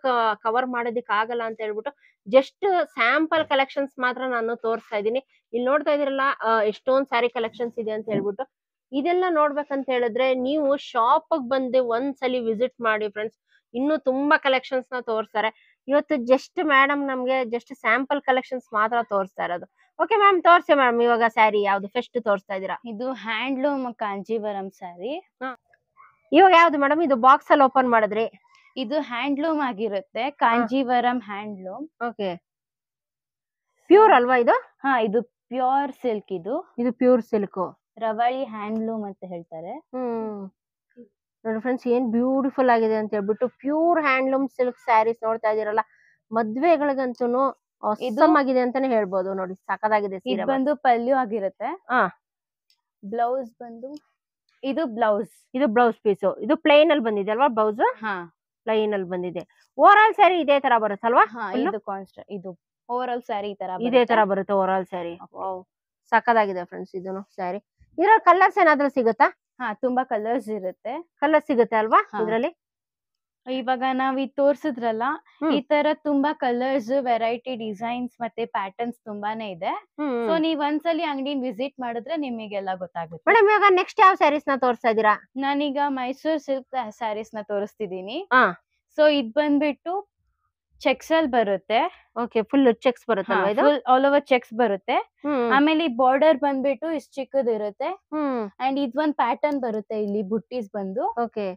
ಕವರ್ ಮಾಡೋದಿಕ್ ಆಗಲ್ಲ ಅಂತ ಹೇಳ್ಬಿಟ್ಟು ಜಸ್ಟ್ ಸ್ಯಾಂಪಲ್ ಕಲೆಕ್ಷನ್ಸ್ ಮಾತ್ರ ನಾನು ತೋರಿಸ್ತಾ ಇದ್ದೀನಿ. ಇಲ್ಲಿ ನೋಡ್ತಾ ಇದೀರಲ್ಲ ಎಷ್ಟೊಂದು ಸ್ಯಾರಿ ಕಲೆಕ್ಷನ್ಸ್ ಇದೆ ಅಂತ ಹೇಳ್ಬಿಟ್ಟು. ಇದೆಲ್ಲ ನೋಡ್ಬೇಕಂತ ಹೇಳಿದ್ರೆ ನೀವು ಶಾಪ್ ಬಂದು ಒಂದ್ಸಲಿ ವಿಸಿಟ್ ಮಾಡಿ ಫ್ರೆಂಡ್ಸ್ ಇನ್ನು ತುಂಬಾ ಕಲೆಕ್ಷನ್ಸ್ನ ತೋರಿಸ್ತಾರೆ. ಇವತ್ತು ಜಸ್ಟ್ ಮೇಡಮ್ ನಮ್ಗೆ ಜಸ್ಟ್ ಸ್ಯಾಂಪಲ್ ಕಲೆಕ್ಷನ್ಸ್ ಮಾತ್ರ ತೋರಿಸ್ತಾ ಇರೋದು. ಓಕೆ ಮ್ಯಾಮ್ ತೋರ್ಸಿ ಮ್ಯಾಮ್ ಇವಾಗ ಸ್ಯಾರಿ ಯಾವ್ದು? ಫಸ್ಟ್ ತೋರಿಸ್ತಾ ಇದೀರಾ ಇದು ಹ್ಯಾಂಡ್ಲೂಮ್ ಕಾಂಜೀವರಂ ಸ್ಯಾರಿ ಇವಾಗ ಯಾವ್ದು ಮೇಡಮ್ ಇದು ಬಾಕ್ಸ್ ಅಲ್ಲಿ ಓಪನ್ ಮಾಡಿದ್ರಿ? ಇದು ಹ್ಯಾಂಡ್ಲೂಮ್ ಆಗಿರುತ್ತೆ ಕಾಂಜೀವರಂ ಹ್ಯಾಂಡ್ಲೂಮ್ ಓಕೆ ಪ್ಯೂರ್ ಅಲ್ವಾ ಇದು? ಹಾ ಇದು ಪ್ಯೂರ್ ಸಿಲ್ಕ್ ಇದು. ಇದು ಪ್ಯೂರ್ ಸಿಲ್ಕ್ ರವಳಿ ಹ್ಯಾಂಡ್ಲೂಮ್ ಅಂತ ಹೇಳ್ತಾರೆ. ಹ್ಮ್. ನೋಡಿ ಫ್ರೆಂಡ್ಸ್ ಏನ್ ಬ್ಯೂಟಿಫುಲ್ ಆಗಿದೆ ಅಂತ ಹೇಳ್ಬಿಟ್ಟು ಪ್ಯೂರ್ ಹ್ಯಾಂಡ್ಲೂಮ್ ಸಿಲ್ಕ್ ಸ್ಯಾರೀಸ್ ನೋಡ್ತಾ ಇದೀರಲ್ಲ ಮದ್ವೆಗಳಿಗಂತೂ ಆಗಿದೆ ಅಂತಾನೆ ಹೇಳ್ಬೋದು ನೋಡಿ ಸಖತ್ತಾಗಿದೆ ಇದು ಸೀರೆ ಬಂದು ಪಲ್ಲು ಆಗಿರುತ್ತೆ. ಹಾ. ಬ್ಲೌಸ್ ಬಂದು ಇದು ಬ್ಲೌಸ್ ಇದು ಬ್ಲೌಸ್ ಪೀಸ್. ಇದು ಪ್ಲೈನ್ ಅಲ್ಲಿ ಬಂದಿದೆ ಅಲ್ವಾ ಬ್ಲೌಸ್? ಹಾ. ಪ್ಲೈನ್ ಅಲ್ಲಿ ಬಂದಿದೆ. ಓವರ್ ಆಲ್ ಸ್ಯಾರಿ ಇದೇ ತರ ಬರುತ್ತಲ್ವಾ ಇದು ಕಾನ್ಸ್ಟ್ ಇದು ಓವರ್ ಆಲ್ ಸ್ಯಾರಿ ಈ ತರ ಇದೇ. ತರ ಬರುತ್ತೆ ಓವರ್ ಆಲ್ ಸ್ಯಾರಿ. ಸಖತ್ತಾಗಿದೆ ಫ್ರೆಂಡ್ಸ್ ಇದನ್ನು ಸ್ಯಾರಿ. ಇದ್ರಲ್ಲಿ ಕಲರ್ಸ್ ಏನಾದ್ರೂ ಸಿಗುತ್ತಾ? ಹಾ ತುಂಬಾ ಕಲರ್ಸ್ ಇರುತ್ತೆ. ಕಲರ್ ಸಿಗುತ್ತೆ ಅಲ್ವಾ ಇದ್ರಲ್ಲಿ? ಇವಾಗ ನಾವ್ ಇದು ತೋರ್ಸಿದ್ರಲ್ಲ ಹ್ಮ್. ಈ ತರ ತುಂಬಾ ಕಲರ್ಸ್ ವೆರೈಟಿ ಡಿಸೈನ್ಸ್ ಮತ್ತೆ ಪ್ಯಾಟರ್ನ್ಸ್ ತುಂಬಾನೇ ಇದೆ. ಸೊ ನೀವ್ ಒಂದ್ಸಲಿ ಅಂಗಡಿನ ವಿಸಿಟ್ ಮಾಡಿದ್ರೆ ನಿಮಗೆಲ್ಲ ಗೊತ್ತಾಗುತ್ತೆ. ಮೇಡಮ್ ಇವಾಗ ನೆಕ್ಸ್ಟ್ ಯಾವ ಸ್ಯಾರೀಸ್ನ ತೋರಿಸ್ತಾ ಇದೀರಾ ನಾನೀಗ ಮೈಸೂರ್ ಸಿಲ್ಕ್ ಸ್ಯಾರೀಸ್ನ ತೋರಿಸ್ತಿದೀನಿ. ಹಾ. ಸೊ ಇದ್ ಬಂದ್ಬಿಟ್ಟು ಚೆಕ್ಸ್ ಅಲ್ಲಿ ಬರುತ್ತೆ. ಓಕೆ ಫುಲ್ ಚೆಕ್ಸ್ ಬರುತ್ತಲ್ವಾ ಇದು? ಆಲ್ ಓವರ್ ಚೆಕ್ಸ್ ಬರುತ್ತೆ. ಹ್ಮ್ ಆಮೇಲೆ ಈ ಬಾರ್ಡರ್ ಬಂದ್ಬಿಟ್ಟು ಇಷ್ಟು ಚಿಕ್ಕದ ಇರುತ್ತೆ. ಅಂಡ್ ಇದ್ ಒಂದ್ ಪ್ಯಾಟರ್ನ್ ಬರುತ್ತೆ ಇಲ್ಲಿ ಬುಟ್ಟೀಸ್ ಬಂದು. Okay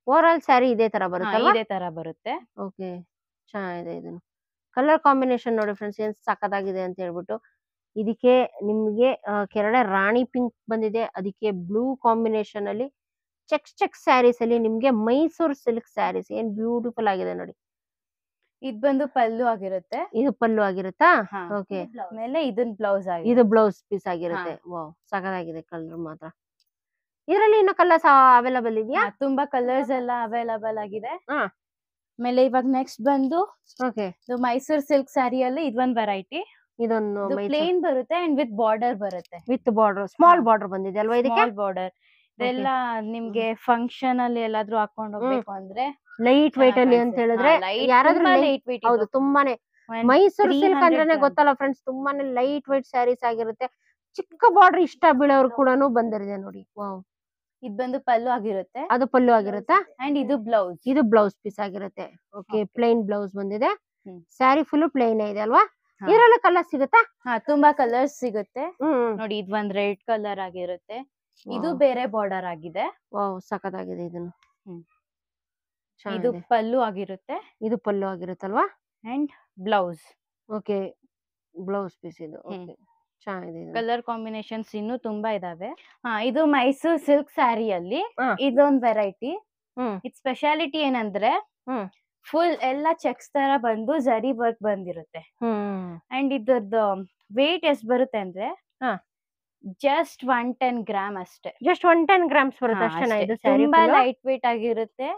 Okay. Over all sari ಇದೇ ತರ ಬರುತ್ತೆ ಇದೇ ತರ ಬರುತ್ತೆ. ಓಕೆ ಚೆನ್ನಾಗಿದೆ ಇದನ್ನು. ಕಲರ್ ಕಾಂಬಿನೇಷನ್ ನೋಡಿ ಫ್ರೆಂಡ್ಸ್ ಏನ್ ಸಖತ್ತಾಗಿದೆ ಅಂತ ಹೇಳ್ಬಿಟ್ಟು ಇದಕ್ಕೆ ನಿಮ್ಗೆ ಕೆರಳೆ ರಾಣಿ ಪಿಂಕ್ ಬಂದಿದೆ. ಅದಕ್ಕೆ ಬ್ಲೂ ಕಾಂಬಿನೇಷನ್ ಅಲ್ಲಿ ಚೆಕ್ ಚೆಕ್ ಸ್ಯಾರೀಸ್ ಅಲ್ಲಿ ನಿಮ್ಗೆ ಮೈಸೂರ್ ಸಿಲ್ಕ್ ಸ್ಯಾರೀಸ್ ಏನ್ ಬ್ಯೂಟಿಫುಲ್ ಆಗಿದೆ ನೋಡಿ. ಇದ್ ಬಂದು ಪಲ್ಲು ಆಗಿರುತ್ತೆ. ಇದು ಪಲ್ಲು ಆಗಿರುತ್ತಾ? ಓಕೆ. ಮೇಲೆ ಇದನ್ ಬ್ಲೌಸ್ ಆಗಿ ಇದು ಬ್ಲೌಸ್ ಪೀಸ್ ಆಗಿರುತ್ತೆ. ವಾವ್ ಸಖತ್ತಾಗಿದೆ ಕಲರ್ ಮಾತ್ರ. ಇದರಲ್ಲಿ ಇನ್ನು ಕಲರ್ಸ್ ಅವೈಲಬಲ್ ಇದೆಯಾ? ತುಂಬಾ ಕಲರ್ಸ್ ಎಲ್ಲ ಅವೈಲಬಲ್ ಆಗಿದೆ. ಹಾ. ಆಮೇಲೆ ಇವಾಗ ನೆಕ್ಸ್ಟ್ ಬಂದು ಓಕೆ ಇದು ಮೈಸೂರ್ ಸಿಲ್ಕ್ ಸ್ಯಾರಿಯಲ್ಲಿ ಇದೊಂದ್ ವೆರೈಟಿ ಇದೊಂದು ಪ್ಲೇನ್ ಬರುತ್ತೆ ಅಂಡ್ ವಿತ್ ಬಾರ್ಡರ್ ಬರುತ್ತೆ. ವಿತ್ ಬಾರ್ಡರ್ ಸ್ಮಾಲ್ ಬಾರ್ಡರ್ ಬಂದಿದೆ ಅಲ್ವಾ ಇದಕ್ಕೆ? ಬಾರ್ಡರ್ ಇದೆಲ್ಲ ನಿಮ್ಗೆ ಫಂಕ್ಷನ್ ಅಲ್ಲಿ ಎಲ್ಲಾದ್ರೂ ಹಾಕೊಂಡ್ ಹೋಗ್ಬೇಕು ಅಂದ್ರೆ ಲೈಟ್ ವೈಟ್ ಅಲ್ಲಿ ಅಂತ ಹೇಳಿದ್ರೆ ಯಾರಾದ್ರೂ ಲೈಟ್ ವೆಯ್ಟ್ ಹೌದು ತುಂಬಾನೇ. ಮೈಸೂರು ಸಿಲ್ಕ್ ಅಂದ್ರೆ ಗೊತ್ತಲ್ಲ ಫ್ರೆಂಡ್ಸ್ ತುಂಬಾನೇ ಲೈಟ್ ವೈಟ್ ಸ್ಯಾರೀಸ್ ಆಗಿರುತ್ತೆ. ಚಿಕ್ಕ ಬಾರ್ಡರ್ ಇಷ್ಟ ಬೀಳೋರು ಕೂಡ ಬಂದಿರಿದೆ ನೋಡಿ. ವಾವ್ ಇದ್ ಬಂದು ಪಲ್ಲು ಆಗಿರುತ್ತೆ. ಅದು ಪಲ್ಲು ಆಗಿರುತ್ತೆ? ಅಂಡ್ ಇದು ಬ್ಲೌಸ್ ಇದು ಬ್ಲೌಸ್ ಪೀಸ್ ಆಗಿರುತ್ತೆ. ಓಕೆ. ಪ್ಲೈನ್ ಬ್ಲೌಸ್ ಬಂದಿದೆ. ಸ್ಯಾರಿ ಫುಲ್ ಪ್ಲೈನ್ ಇದೆ ಅಲ್ವಾ? ಇದ್ರಲ್ಲ ಕಲರ್ ಸಿಗುತ್ತಾ? ಹಾ ತುಂಬಾ ಕಲರ್ಸ್ ಸಿಗುತ್ತೆ. ನೋಡಿ ಇದು ಒಂದ್ ರೆಡ್ ಕಲರ್ ಆಗಿರುತ್ತೆ. ಇದು ಬೇರೆ ಬಾರ್ಡರ್ ಆಗಿದೆ. ವಾವ್ ಸಖತ್ತಾಗಿದೆ ಇದನ್ನು. ಇದು. ಪಲ್ಲು ಆಗಿರುತ್ತೆ. ಇದು ಪಲ್ಲು ಆಗಿರುತ್ತಲ್ವಾ? And blouse okay blouse piece ಇದು. ಓಕೆ ಚೆನ್ನಾಗಿದೆ. ಕಲರ್ ಕಾಂಬಿನೇಷನ್ಸ್ ಇನ್ನು ತುಂಬಾ ಇದಾವೆ. ಹಾ ಇದು ಮೈಸೂರ್ ಸಿಲ್ಕ್ ಸ್ಯಾರಿ ಅಲ್ಲಿ ಇದೊಂದ್ ವೆರೈಟಿ ಹ್ಮ್. ಇದ್ ಸ್ಪೆಷಾಲಿಟಿ ಏನಂದ್ರೆ ಹ್ಮ್. ಫುಲ್ ಎಲ್ಲ ಚೆಕ್ಸ್ ತರ ಬಂದು ಜರಿ ವರ್ಕ್ ಬಂದಿರುತ್ತೆ. ಹ್ಮ್. ಅಂಡ್ ಇದ್ರದ್ದು ವೇಟ್ ಎಷ್ಟ್ ಬರುತ್ತೆ ಅಂದ್ರೆ ಹಾ. ಜಸ್ಟ್ ಒನ್ ಟೆನ್ ಗ್ರಾಮ್ ಅಷ್ಟೇ. ಜಸ್ಟ್ ಒನ್ ಟೆನ್ ಗ್ರಾಮ್ಸ್ ಬರುತ್ತೆ ಹಾ, ಅಷ್ಟೇನಾ? ಅಷ್ಟೇ. ಇದು ಸ್ಯಾರಿ ತುಂಬಾ ಲೈಟ್ ವೇಟ್ ಆಗಿರುತ್ತೆ.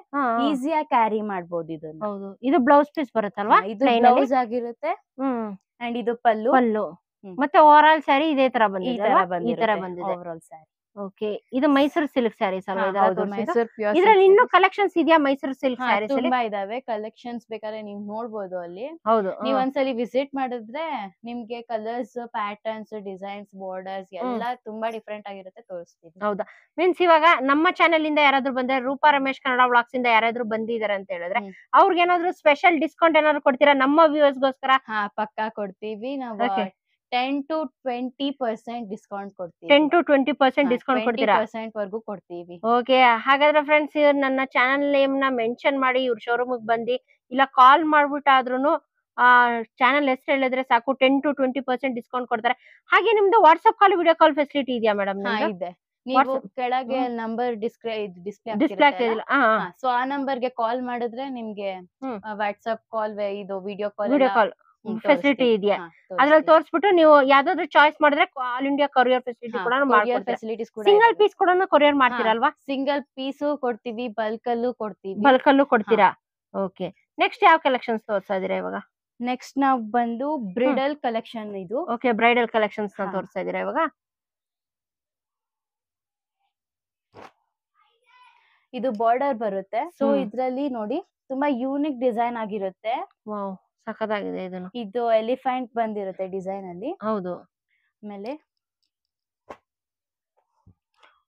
ಈಸಿಯಾಗಿ ಕ್ಯಾರಿ ಮಾಡ್ಬೋದು ಇದನ್ನ. ಹೌದು. ಇದು ಬ್ಲೌಸ್ ಪೀಸ್ ಬರುತ್ತಲ್ವಾ? ಹಾ, ಇದು plain ಅಲ್ಲಿ? ಬ್ಲೌಸ್ ಆಗಿರುತ್ತೆ. ಹ್ಮ್. ಅಂಡ್ ಇದು ಪಲ್ಲು. ಪಲ್ಲು. ಮತ್ತೆ ಓವರ್ ಆಲ್ ಸ್ಯಾರಿ ಇದೇ ತರ ಬಂದಿದೆ ತರ ಈ ತರ ಬಂದಿದೆ. ಓವರ್ ಆಲ್ ಸ್ಯಾರಿ ಓಕೆ ಇದು ಮೈಸೂರು ಸಿಲ್ಕ್ ಸ್ಯಾರೀಸ್ ಅಲ್ವಾ? ಇದ್ರಲ್ಲಿ ಇನ್ನೂ ಕಲೆಕ್ಷನ್ಸ್ ಇದೆಯಾ ಮೈಸೂರು ಸಿಲ್ಕ್ ಸ್ಯಾರಿ ಸ್ಯಾರೀಸ್ ತುಂಬಾ ಇದಾವೆ. ಕಲೆಕ್ಷನ್ಸ್ ಬೇಕಾದ್ರೆ ನೀವ್ ನೋಡ್ಬೋದು ಅಲ್ಲಿ. ಹೌದು ನೀವ್. ಒಂದ್ಸಲಿ ವಿಸಿಟ್ ಮಾಡಿದ್ರೆ ನಿಮ್ಗೆ ಕಲರ್ಸ್ ಪ್ಯಾಟರ್ನ್ಸ್ ಡಿಸೈನ್ಸ್ ಬಾರ್ಡರ್ಸ್ ಎಲ್ಲ ತುಂಬಾ ಡಿಫ್ರೆಂಟ್ ಆಗಿರುತ್ತೆ ತೋರಿಸ್ತೀವಿ ಹೌದಾ? ಮೀನ್ಸ್ ಇವಾಗ ನಮ್ಮ ಚಾನೆಲ್ ಇಂದ ಯಾರಾದ್ರೂ ಬಂದ್ರೆ ರೂಪಾ ರಮೇಶ್ ಕನ್ನಡ ವ್ಲಾಗ್ಸ್ ಇಂದ ಯಾರಾದ್ರೂ ಬಂದಿದ್ದಾರೆ ಅಂತ ಹೇಳಿದ್ರೆ. ಅವ್ರಿಗೆ ಏನಾದ್ರು ಸ್ಪೆಷಲ್ ಡಿಸ್ಕೌಂಟ್ ಏನಾದ್ರು ಕೊಡ್ತೀರಾ? ನಮ್ಮ ವ್ಯೂವರ್ಸ್ ಗೋಸ್ಕರ? ಹಾ ಪಕ್ಕಾ ಕೊಡ್ತೀವಿ. ನಾವು. Ten to twenty percent discount ಕೊಡ್ತೀವಿ. Ten to twenty percent discount ಕೊಡ್ತೀರಾ? ಪರ್ಸೆಂಟ್ ವರ್ಗೂ ಕೊಡ್ತೀವಿ. ಓಕೆ ಹಾಗಾದ್ರೆ ಫ್ರೆಂಡ್ಸ್ ಇವ್ರು ನನ್ನ ಚಾನಲ್ ನೇಮ್ನ ಮೆನ್ಷನ್ ಮಾಡಿ ಇವ್ರ ಶೋರೂಮ್ ಬಂದು ಇಲ್ಲ ಕಾಲ್ ಮಾಡ್ಬಿಟ್ಟಾದ್ರೂ ಆ ಚಾನಲ್ ಹೆಸರು ಹೇಳಿದ್ರೆ ಸಾಕು ten to twenty percent discount ಕೊಡ್ತಾರೆ. ಹಾಗೆ ನಿಮ್ದು WhatsApp call video call facility ಇದೆಯಾ ಮೇಡಮ್ ಇದೆ. ನೀವು ಕೆಳಗೆ ನಂಬರ್ ಡಿಸ್ಪ್ಲೇ ಡಿಸ್ಪ್ಲೇ ಆಗ್ತಿದಿಲ್ಲ ಸೊ ಆ ನಂಬರ್ಗೆ ಕಾಲ್ ಮಾಡಿದ್ರೆ ನಿಮ್ಗೆ. ವಾಟ್ಸ್ಆಪ್ ಕಾಲ್ ಇದು video call video call facility ಇದೆಯಾ? ಅದ್ರಲ್ಲಿ ತೋರಿಸ್ಬಿಟ್ಟು ನೀವು ಯಾವ್ದಾದ್ರು ಚಾಯ್ಸ್ ಮಾಡಿದ್ರೆ ಆಲ್ ಇಂಡಿಯಾ ಕೊರಿಯರ್ ಫೆಸಿಲಿಟಿ ಕೂಡ ಫೆಸಿಲಿಟೀಸ್ ಕೂಡ ಸಿಂಗಲ್ ಪೀಸ್ ಕೂಡ ಕೊರಿಯರ್ ಮಾಡ್ತೀರಲ್ವಾ? ಸಿಂಗಲ್ ಪೀಸ್ ಕೊಡ್ತೀವಿ ಬಲ್ಕ್ ಅಲ್ಲೂ ಕೊಡ್ತೀವಿ. ಬಲ್ಕ್ ಅಲ್ಲೂ ಕೊಡ್ತೀರಾ ಓಕೆ ನೆಕ್ಸ್ಟ್ ಯಾವ ಕಲೆಕ್ಷನ್ಸ್ ತೋರಿಸ್ತಾ ಇದೀರಾ ಇವಾಗ? ನೆಕ್ಸ್ಟ್ ನಾವ್ ಬಂದು ಬ್ರಿಡಲ್ ಕಲೆಕ್ಷನ್ ಇದು. Okay bridal collections. ತೋರಿಸ್ತಾ ಇದೀರಾ ಇವಾಗ? ಇದು ಬಾರ್ಡರ್ ಬರುತ್ತೆ. ಸೊ. ಇದ್ರಲ್ಲಿ ನೋಡಿ ತುಂಬಾ ಯೂನಿಕ್ ಡಿಸೈನ್ ಆಗಿರುತ್ತೆ. ಸಖತ್ತಾಗಿದೆ ಇದನ್ನು. ಇದು ಎಲಿಫೆಂಟ್ ಬಂದಿರುತ್ತೆ ಡಿಸೈನ್ ಅಲ್ಲಿ ಹೌದು. ಆಮೇಲೆ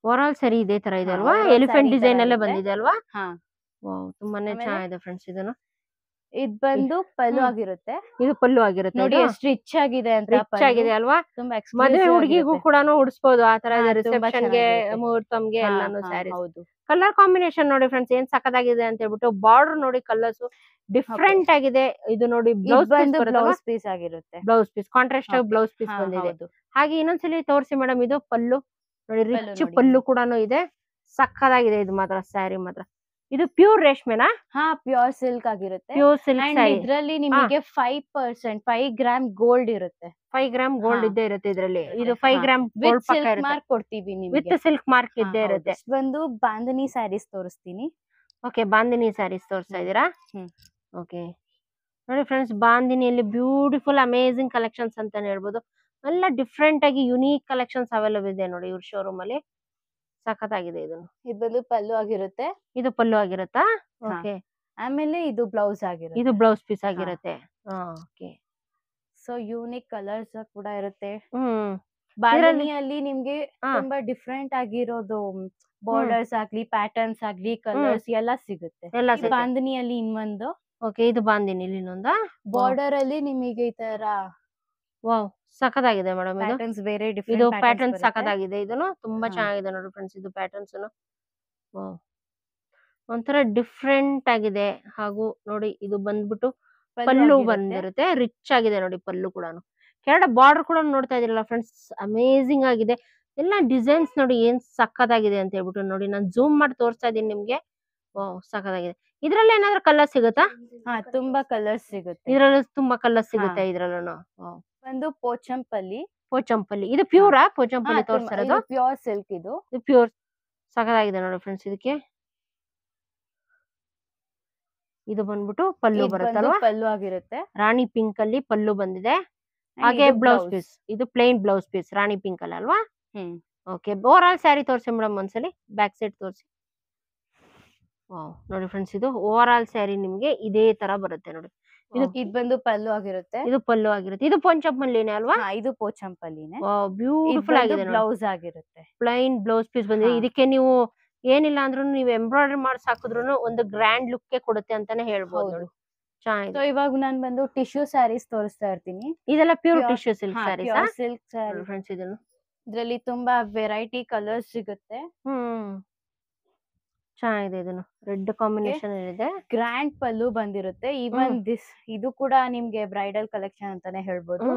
ಓವರಾಲ್ ಸರಿ ಇದೆ ತರ ಇದೆ ಅಲ್ವಾ? ಎಲಿಫೆಂಟ್ ಡಿಸೈನ್ ಅಲ್ಲೇ ಬಂದಿದೆ. ಅಲ್ವಾ ತುಂಬಾನೇ ಚೆನ್ನಾಗಿದೆ ಫ್ರೆಂಡ್ಸ್ ಇದನ್ನು. ಇದ್ ಬಂದು ಪಲ್ಲು ಆಗಿರುತ್ತೆ. ಇದು ಪಲ್ಲು ಆಗಿರುತ್ತೆ ನೋಡಿ ಎಷ್ಟು ರಿಚ್ ಆಗಿದೆ ಅಂತ ರಿಚ್ ಆಗಿದೆ ಅಲ್ವಾ? ತುಂಬಾ ಮದುವೆ ಹುಡುಗಿಗೂ. ಕೂಡ ಉಡಿಸಬಹುದು ಆ ತರ ರಿಸೆಪ್ಷನ್ಗೆ ಮುಹೂರ್ತಂಗೆ ಎಲ್ಲಾನು ಸ್ಯಾರಿ ಹೌದು. ಕಲರ್ ಕಾಂಬಿನೇಷನ್ ನೋಡಿ ಫ್ರೆಂಡ್ಸ್ ಏನ್ ಸಕ್ಕದಾಗಿದೆ ಅಂತ ಹೇಳ್ಬಿಟ್ಟು ಬಾರ್ಡರ್ ನೋಡಿ ಕಲರ್ಸ್ ಡಿಫ್ರೆಂಟ್ ಆಗಿದೆ. ಇದು ನೋಡಿ ಬ್ಲೌಸ್ ಬ್ಲೌಸ್ ಪೀಸ್ ಆಗಿರುತ್ತೆ. ಬ್ಲೌಸ್ ಪೀಸ್ ಕಾಂಟ್ರಾಸ್ಟ್ ಆಗಿ ಬ್ಲೌಸ್ ಪೀಸ್ ಬಂದಿದೆ. ಹಾಗೆ ಇನ್ನೊಂದ್ಸಲಿ ತೋರಿಸಿ ಮೇಡಮ್ ಇದು ಪಲ್ಲು. ನೋಡಿ ರಿಚ್. ಪಲ್ಲು ಕೂಡ ಇದೆ. ಸಕ್ಕದಾಗಿದೆ ಇದು ಮಾತ್ರ ಸ್ಯಾರಿ ಮಾತ್ರ. ಇದು ಪ್ಯೂರ್ ರೇಷ್ಮೆನಾ? ಹಾ ಪ್ಯೂರ್ ಸಿಲ್ಕ್ ಆಗಿರುತ್ತೆ. ಪ್ಯೂರ್ ಸಿಲ್ಕ್ ಇದ್ರಲ್ಲಿ ನಿಮಗೆ five percent five gram gold ಇರುತ್ತೆ. ಫೈವ್ ಗ್ರಾಮ್ ಗೋಲ್ಡ್ ಇದ್ದೇ ಇರುತ್ತೆ ಇದರಲ್ಲಿ? ಇದು. Five gram with gold silk mark ಕೊಡ್ತೀವಿ ವಿತ್ ನಿಮಗೆ ಸಿಲ್ಕ್ ಮಾರ್ಕ್ ಇದ್ದೇ ಇರುತ್ತೆ. ಬಂದು ಬಾಂಧನಿ ಸ್ಯಾರೀಸ್ ತೋರಿಸ್ತೀನಿ. ಓಕೆ ಬಾಂದಿನಿ ಸ್ಯಾರೀಸ್ ತೋರಿಸ್ತಾ ಇದೀರಾ. ಓಕೆ ನೋಡಿ ಫ್ರೆಂಡ್ಸ್ ಬಾಂದಿನಿಯಲ್ಲಿ ಬ್ಯೂಟಿಫುಲ್ ಅಮೇಸಿಂಗ್ ಕಲೆಕ್ಷನ್ಸ್ ಅಂತಾನೆ ಹೇಳ್ಬೋದು. ಎಲ್ಲ ಡಿಫ್ರೆಂಟ್ ಆಗಿ ಯುನೀಕ್ ಕಲೆಕ್ಷನ್ಸ್ ಅವೈಲಬಲ್ ಇದೆ ನೋಡಿ ಇವ್ರ ಶೋರೂಮ್ ಅಲ್ಲಿ. ಸಖತ್ತಾಗಿದೆ ಇದು. ಇದು ಪಲ್ಲು ಆಗಿರುತ್ತೆ. ಇದು ಪಲ್ಲು ಆಗಿರುತ್ತಾ? ಓಕೆ. ಆಮೇಲೆ ಇದು ಬ್ಲೌಸ್ ಆಗಿರುತ್ತೆ. ಇದು ಬ್ಲೌಸ್ ಪೀಸ್ ಆಗಿರುತ್ತೆ. ಓಕೆ. ಸೊ ಯೂನಿಕ್ ಕಲರ್ಸ್ ಕೂಡ ಇರುತ್ತೆ. ಹ್ಮ್. ಬಾಂಧನಿಯಲ್ಲಿ ನಿಮ್ಗೆ ತುಂಬಾ ಡಿಫ್ರೆಂಟ್ ಆಗಿರೋದು ಬಾರ್ಡರ್ಸ್ ಆಗ್ಲಿ ಪ್ಯಾಟರ್ನ್ಸ್ ಆಗ್ಲಿ ಕಲರ್ಸ್ ಎಲ್ಲ ಸಿಗುತ್ತೆ. ಬಾಂದಿನಿಯಲ್ಲಿ ಬಾಂಧನಿಯಲ್ಲಿ ಇನ್ನೊಂದು. ಓಕೆ ಇದು ಬಾಂದಿನಿ ಇನ್ನೊಂದ? ಬಾರ್ಡರ್ ಅಲ್ಲಿ ನಿಮಗೆ ಈ ತರ ವಾವ್. ಸಖತ್ತಾಗಿದೆ ಮೇಡಮ್ ಇದು. ಬೇರೆ ಇದು ಪ್ಯಾಟರ್ನ್ ಸಖತ್ತಾಗಿದೆ ಇದನ್ನು. ತುಂಬಾ ಚೆನ್ನಾಗಿದೆ ನೋಡಿ ಫ್ರೆಂಡ್ಸ್ ಇದು ಪ್ಯಾಟರ್ನ್ಸ್ ಒಂಥರ ಡಿಫ್ರೆಂಟ್ ಆಗಿದೆ. ಹಾಗೂ ನೋಡಿ ಇದು ಬಂದ್ಬಿಟ್ಟು ಪಲ್ಲು ಬಂದಿರುತ್ತೆ. ರಿಚ್ ಆಗಿದೆ ನೋಡಿ ಪಲ್ಲು ಕೂಡ ಕೆಳಗಡೆ ಬಾರ್ಡರ್ ಕೂಡ ನೋಡ್ತಾ ಇದೀರಲ್ಲ ಫ್ರೆಂಡ್ಸ್ ಅಮೇಸಿಂಗ್ ಆಗಿದೆ. ಎಲ್ಲ ಡಿಸೈನ್ಸ್ ನೋಡಿ ಏನ್ ಸಖತ್ತಾಗಿದೆ ಅಂತ ಹೇಳ್ಬಿಟ್ಟು ನೋಡಿ ನಾನು ಜೂಮ್ ಮಾಡಿ ತೋರಿಸ್ತಾ ಇದೀನಿ ನಿಮ್ಗೆ. ವಾವ್ ಸಕ್ಕತ್ತಾಗಿದೆ ಇದ್ರಲ್ಲಿ ಏನಾದ್ರೂ ಕಲರ್ ಸಿಗುತ್ತಾ? ತುಂಬಾ ಕಲರ್ ಸಿಗುತ್ತೆ. ಇದ್ರಲ್ಲೂ ತುಂಬಾ ಕಲರ್ ಸಿಗುತ್ತೆ ಇದ್ರಲ್ಲೂ ಒಂದು ಪೋಚಂಪಲ್ಲಿ. ಪೋಚಂಪಲ್ಲಿ. ಇದು ಪ್ಯೂರಾ? ಪೋಚಂಪಲ್ಲಿ ತೋರಿಸಿರೋದು ಪ್ಯೂರ್ ಸಿಲ್ಕ್ ಇದು. ಇದು ಪ್ಯೂರ್ ಸಕದಾಗಿದೆ ನೋಡಿ ಫ್ರೆಂಡ್ಸ್ ಇದಕ್ಕೆ. ಇದು ಬಂದ್ಬಿಟ್ಟು ಪಲ್ಲು ಬರುತ್ತಲ್ವಾ? ಪಲ್ಲು ಆಗಿರುತ್ತೆ. ರಾಣಿ ಪಿಂಕ್ ಅಲ್ಲಿ ಪಲ್ಲು ಬಂದಿದೆ. ಹಾಗೆ ಬ್ಲೌಸ್ ಪೀಸ್. ಇದು plain blouse piece rani pink ಅಲ್ಲಿ ಅಲ್ವಾ? ಹ್ಮ್. ಓಕೆ. ಓವರ್ ಆಲ್ ಸ್ಯಾರಿ ತೋರಿಸಿ ಮೇಡಮ್ ಒಂದ್ಸಲಿ. ಬ್ಯಾಕ್ ಸೈಡ್ ತೋರಿಸಿ. ನೋಡಿ ಫ್ರೆಂಡ್ಸ್ ಇದು ಓವರ್ ಆಲ್ ಸ್ಯಾರಿ ನಿಮ್ಗೆ ಇದೇ ತರ ಬರುತ್ತೆ ನೋಡಿ. ಇದು ಇದ್ ಬಂದು ಪಲ್ಲು ಆಗಿರುತ್ತೆ. ಇದು ಪಲ್ಲು ಆಗಿರುತ್ತೆ. ಇದು ಪೊಂಚಪ್ಪಲ್ಲಿನೇ ಅಲ್ವಾ? ಹಾ, ಇದು ಪೋಚಂಪಲ್ಲಿನೇ ಬ್ಯೂಟಿಫುಲ್ ಆಗಿದೆ ನೋಡಿ. ಬ್ಲೌಸ್ ಆಗಿರುತ್ತೆ. ಪ್ಲೈನ್ ಬ್ಲೌಸ್ ಪೀಸ್ ಬಂದಿದೆ. ಹಾ. ಇದಕ್ಕೆ ನೀವು ಏನಿಲ್ಲ ಅಂದ್ರೂ ನೀವು ಎಂಬ್ರಾಯ್ಡರಿ ಮಾಡ್ಸಿ ಹಾಕಿದ್ರು ಒಂದು ಗ್ರ್ಯಾಂಡ್ ಲುಕ್ ಕೊಡುತ್ತೆ ಅಂತಾನೆ ಹೇಳ್ಬೋದು ಹೌದು. ನೋಡಿ. ಚೆನ್ನಾಗಿದೆ. ಸೊ ಇವಾಗ ನಾನ್ ಬಂದು ಟಿಶ್ಯೂ ಸ್ಯಾರೀಸ್ ತೋರಿಸ್ತಾ ಇರ್ತೀನಿ. ಇದೆಲ್ಲ pure Pure- tissue silk saris? Silk sari friends ಇದನ್ನು. ಇದ್ರಲ್ಲಿ ತುಂಬಾ ವೆರೈಟಿ ಕಲರ್ಸ್ ಸಿಗುತ್ತೆ. ಹ್ಮ್. ಚೆನ್ನಾಗಿದೆ ಇದನ್ನು. ರೆಡ್ ಕಾಂಬಿನೇಷನ್ ಇದೆ ಗ್ರ್ಯಾಂಡ್ ಪಲ್ಲು ಬಂದಿರುತ್ತೆ. ಈವನ್. ದಿಸ್ ಇದು ಕೂಡ ನಿಮ್ಗೆ ಬ್ರೈಡಲ್ ಕಲೆಕ್ಷನ್ ಅಂತಾನೆ ಹೇಳ್ಬೋದು.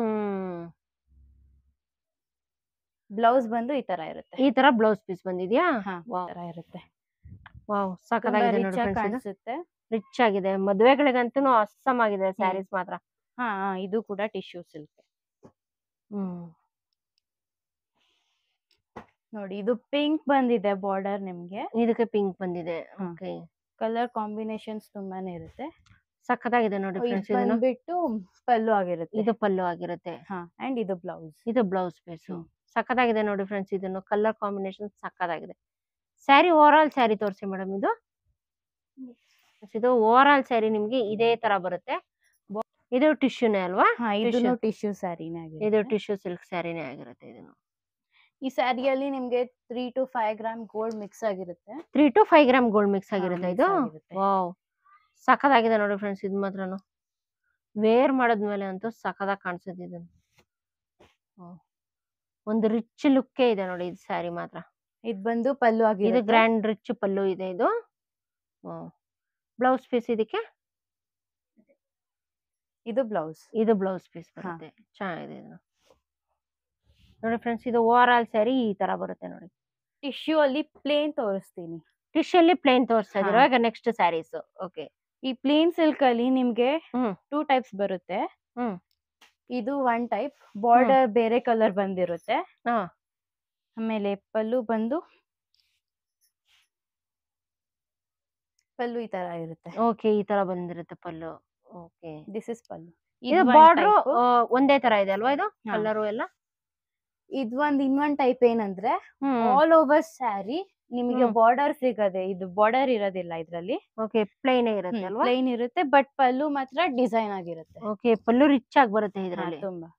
ಬ್ಲೌಸ್ ಬಂದು ಈ ತರ ಇರುತ್ತೆ. ಈ ತರ ಬ್ಲೌಸ್ ಪೀಸ್ ಬಂದಿದ್ಯಾ? ತರ ಇರುತ್ತೆ. ವಾವ್ ಕಾಣಿಸುತ್ತೆ. ರಿಚ್ ಆಗಿದೆ. ಮದ್ವೆಗಳಿಗಂತೂ ಅಸ್ಸಮ್ ಆಗಿದೆ ಸ್ಯಾರೀಸ್ ಮಾತ್ರ. ಹಾ ಹಾ, ಇದು ಕೂಡ ಟಿಶ್ಯೂ ಸಿಲ್ಕ್ ಹ್ಮ್. ನೋಡಿ ಇದು ಪಿಂಕ್ ಬಂದಿದೆ ಬಾರ್ಡರ್ ನಿಮ್ಗೆ. ಇದಕ್ಕೆ ಪಿಂಕ್ ಬಂದಿದೆ. ಓಕೆ. ಕಲರ್ ಕಾಂಬಿನೇಷನ್ಸ್ ತುಂಬಾನೇ ಇರುತ್ತೆ. ಸಖತ್ತಾಗಿದೆ ನೋಡಿ ಫ್ರೆಂಡ್ಸ್ ಇದನ್ನು. ಬಂದ್ಬಿಟ್ಟು ಪಲ್ಲು ಆಗಿರುತ್ತೆ. ಇದು ಪಲ್ಲು ಆಗಿರುತ್ತೆ. ಹಾ ಅಂಡ್ ಇದು ಬ್ಲೌಸ್. ಇದು ಬ್ಲೌಸ್ ಪೀಸ್. ಸಖತ್ತಾಗಿದೆ ನೋಡಿ ಫ್ರೆಂಡ್ಸ್ ಇದನ್ನು. ಕಲರ್ ಕಾಂಬಿನೇಷನ್ ಸಖತ್ತಾಗಿದೆ. ಸ್ಯಾರಿ ಓವರ್ ಆಲ್ ಸ್ಯಾರಿ ತೋರಿಸಿ ಮೇಡಮ್ ಇದು. ಇದು ಓವರ್ ಆಲ್ ಸ್ಯಾರಿ ನಿಮ್ಗೆ ಇದೇ ತರ ಬರುತ್ತೆ. ಇದು ಟಿಶ್ಯೂನೇ ಅಲ್ವಾ? ಟಿಶ್ಯೂ. ಸ್ಯಾರಿನೇ ಇದು ಟಿಶ್ಯೂ ಸಿಲ್ಕ್ ಸ್ಯಾರಿನೇ ಆಗಿರುತ್ತೆ ಇದನ್ನು. ಈ ಸ್ಯಾರಿಯಲ್ಲಿ ನಿಮ್ಗೆ three to five gram gold mix ಆಗಿರುತ್ತೆ. Three to five gram gold mix ಆಗಿರುತ್ತೆ ಇದು. ವಾವ್ ಸಖತ್ತಾಗಿದೆ ನೋಡಿ ಫ್ರೆಂಡ್ಸ್ ಇದು ಮಾತ್ರನು. ವೇರ್ ಮಾಡಿದ್ಮೇಲೆ ಅಂತೂ ಸಖತ್ತಾಗಿ ಕಾಣಿಸುತ್ತೆ ಇದನ್ನು. ಒಂದು ರಿಚ್ ಲುಕ್ಕೇ ಇದೆ ನೋಡಿ ಇದು ಸ್ಯಾರಿ ಮಾತ್ರ. ಇದು ಬಂದು ಪಲ್ಲು ಇದು ಗ್ರ್ಯಾಂಡ್ ರಿಚ್ ಪಲ್ಲು ಇದೆ ಇದು. ಬ್ಲೌಸ್ ಪೀಸ್ ಇದಕ್ಕೆ? ಇದು ಬ್ಲೌಸ್ ಇದು ಬ್ಲೌಸ್ ಪೀಸ್. ಬರುತ್ತೆ. ಚೆನ್ನಾಗಿದೆ ಇದು. ನೋಡಿ ಫ್ರೆಂಡ್ಸ್ ಇದು ಓವರ್ ಆಲ್ ಸ್ಯಾರಿ ಈ ತರ ಬರುತ್ತೆ ನೋಡಿ ಟಿಶ್ಯೂ ಅಲ್ಲಿ ಪ್ಲೇನ್ ತೋರಿಸ್ತೀನಿ. ಟಿಶ್ಯೂ ಅಲ್ಲಿ ಪ್ಲೇನ್ ತೋರಿಸ್ತಾ ಇದ್ರು ಈಗ ನೆಕ್ಸ್ಟ್ ಸ್ಯಾರೀಸ್ ಓಕೆ ಈ ಪ್ಲೇನ್ ಸಿಲ್ಕ್ ಅಲ್ಲಿ ನಿಮ್ಗೆ ಟೂ ಟೈಪ್ಸ್ ಬರುತ್ತೆ. ಇದು ಒನ್ ಟೈಪ್ ಬಾರ್ಡರ್ ಬೇರೆ ಕಲರ್ ಬಂದಿರುತ್ತೆ. ಆಮೇಲೆ ಪಲ್ಲು ಬಂದು ಪಲ್ಲು ಈ ತರ ಇರುತ್ತೆ. ಓಕೆ ಈ ತರ ಬಂದಿರುತ್ತೆ pallu. Okay this is pallu. ಇದು ಬಾರ್ಡರ್ ಒಂದೇ ತರ ಇದೆ ಅಲ್ವಾ ಇದು. ಕಲರು ಎಲ್ಲ? ಇದು ಒಂದ್ ಇನ್ನೊಂದ್ ಟೈಪ್ ಏನಂದ್ರೆ ಆಲ್ ಓವರ್ ಸ್ಯಾರಿ ನಿಮಗೆ ಬಾರ್ಡರ್ ಸಿಗದೆ ಇದು ಬಾರ್ಡರ್ ಇರೋದಿಲ್ಲ ಇದ್ರಲ್ಲಿ. ಓಕೆ ಪ್ಲೇನ್ ಇರುತ್ತೆ ಅಲ್ವಾ? ಪ್ಲೈನ್ ಇರುತ್ತೆ ಬಟ್ ಪಲ್ಲು ಮಾತ್ರ ಡಿಸೈನ್ ಆಗಿರುತ್ತೆ. ಓಕೆ ಪಲ್ಲು ರಿಚ್ ಆಗಿ ಬರುತ್ತೆ ಇದ್ರಲ್ಲಿ. ತುಂಬಾ.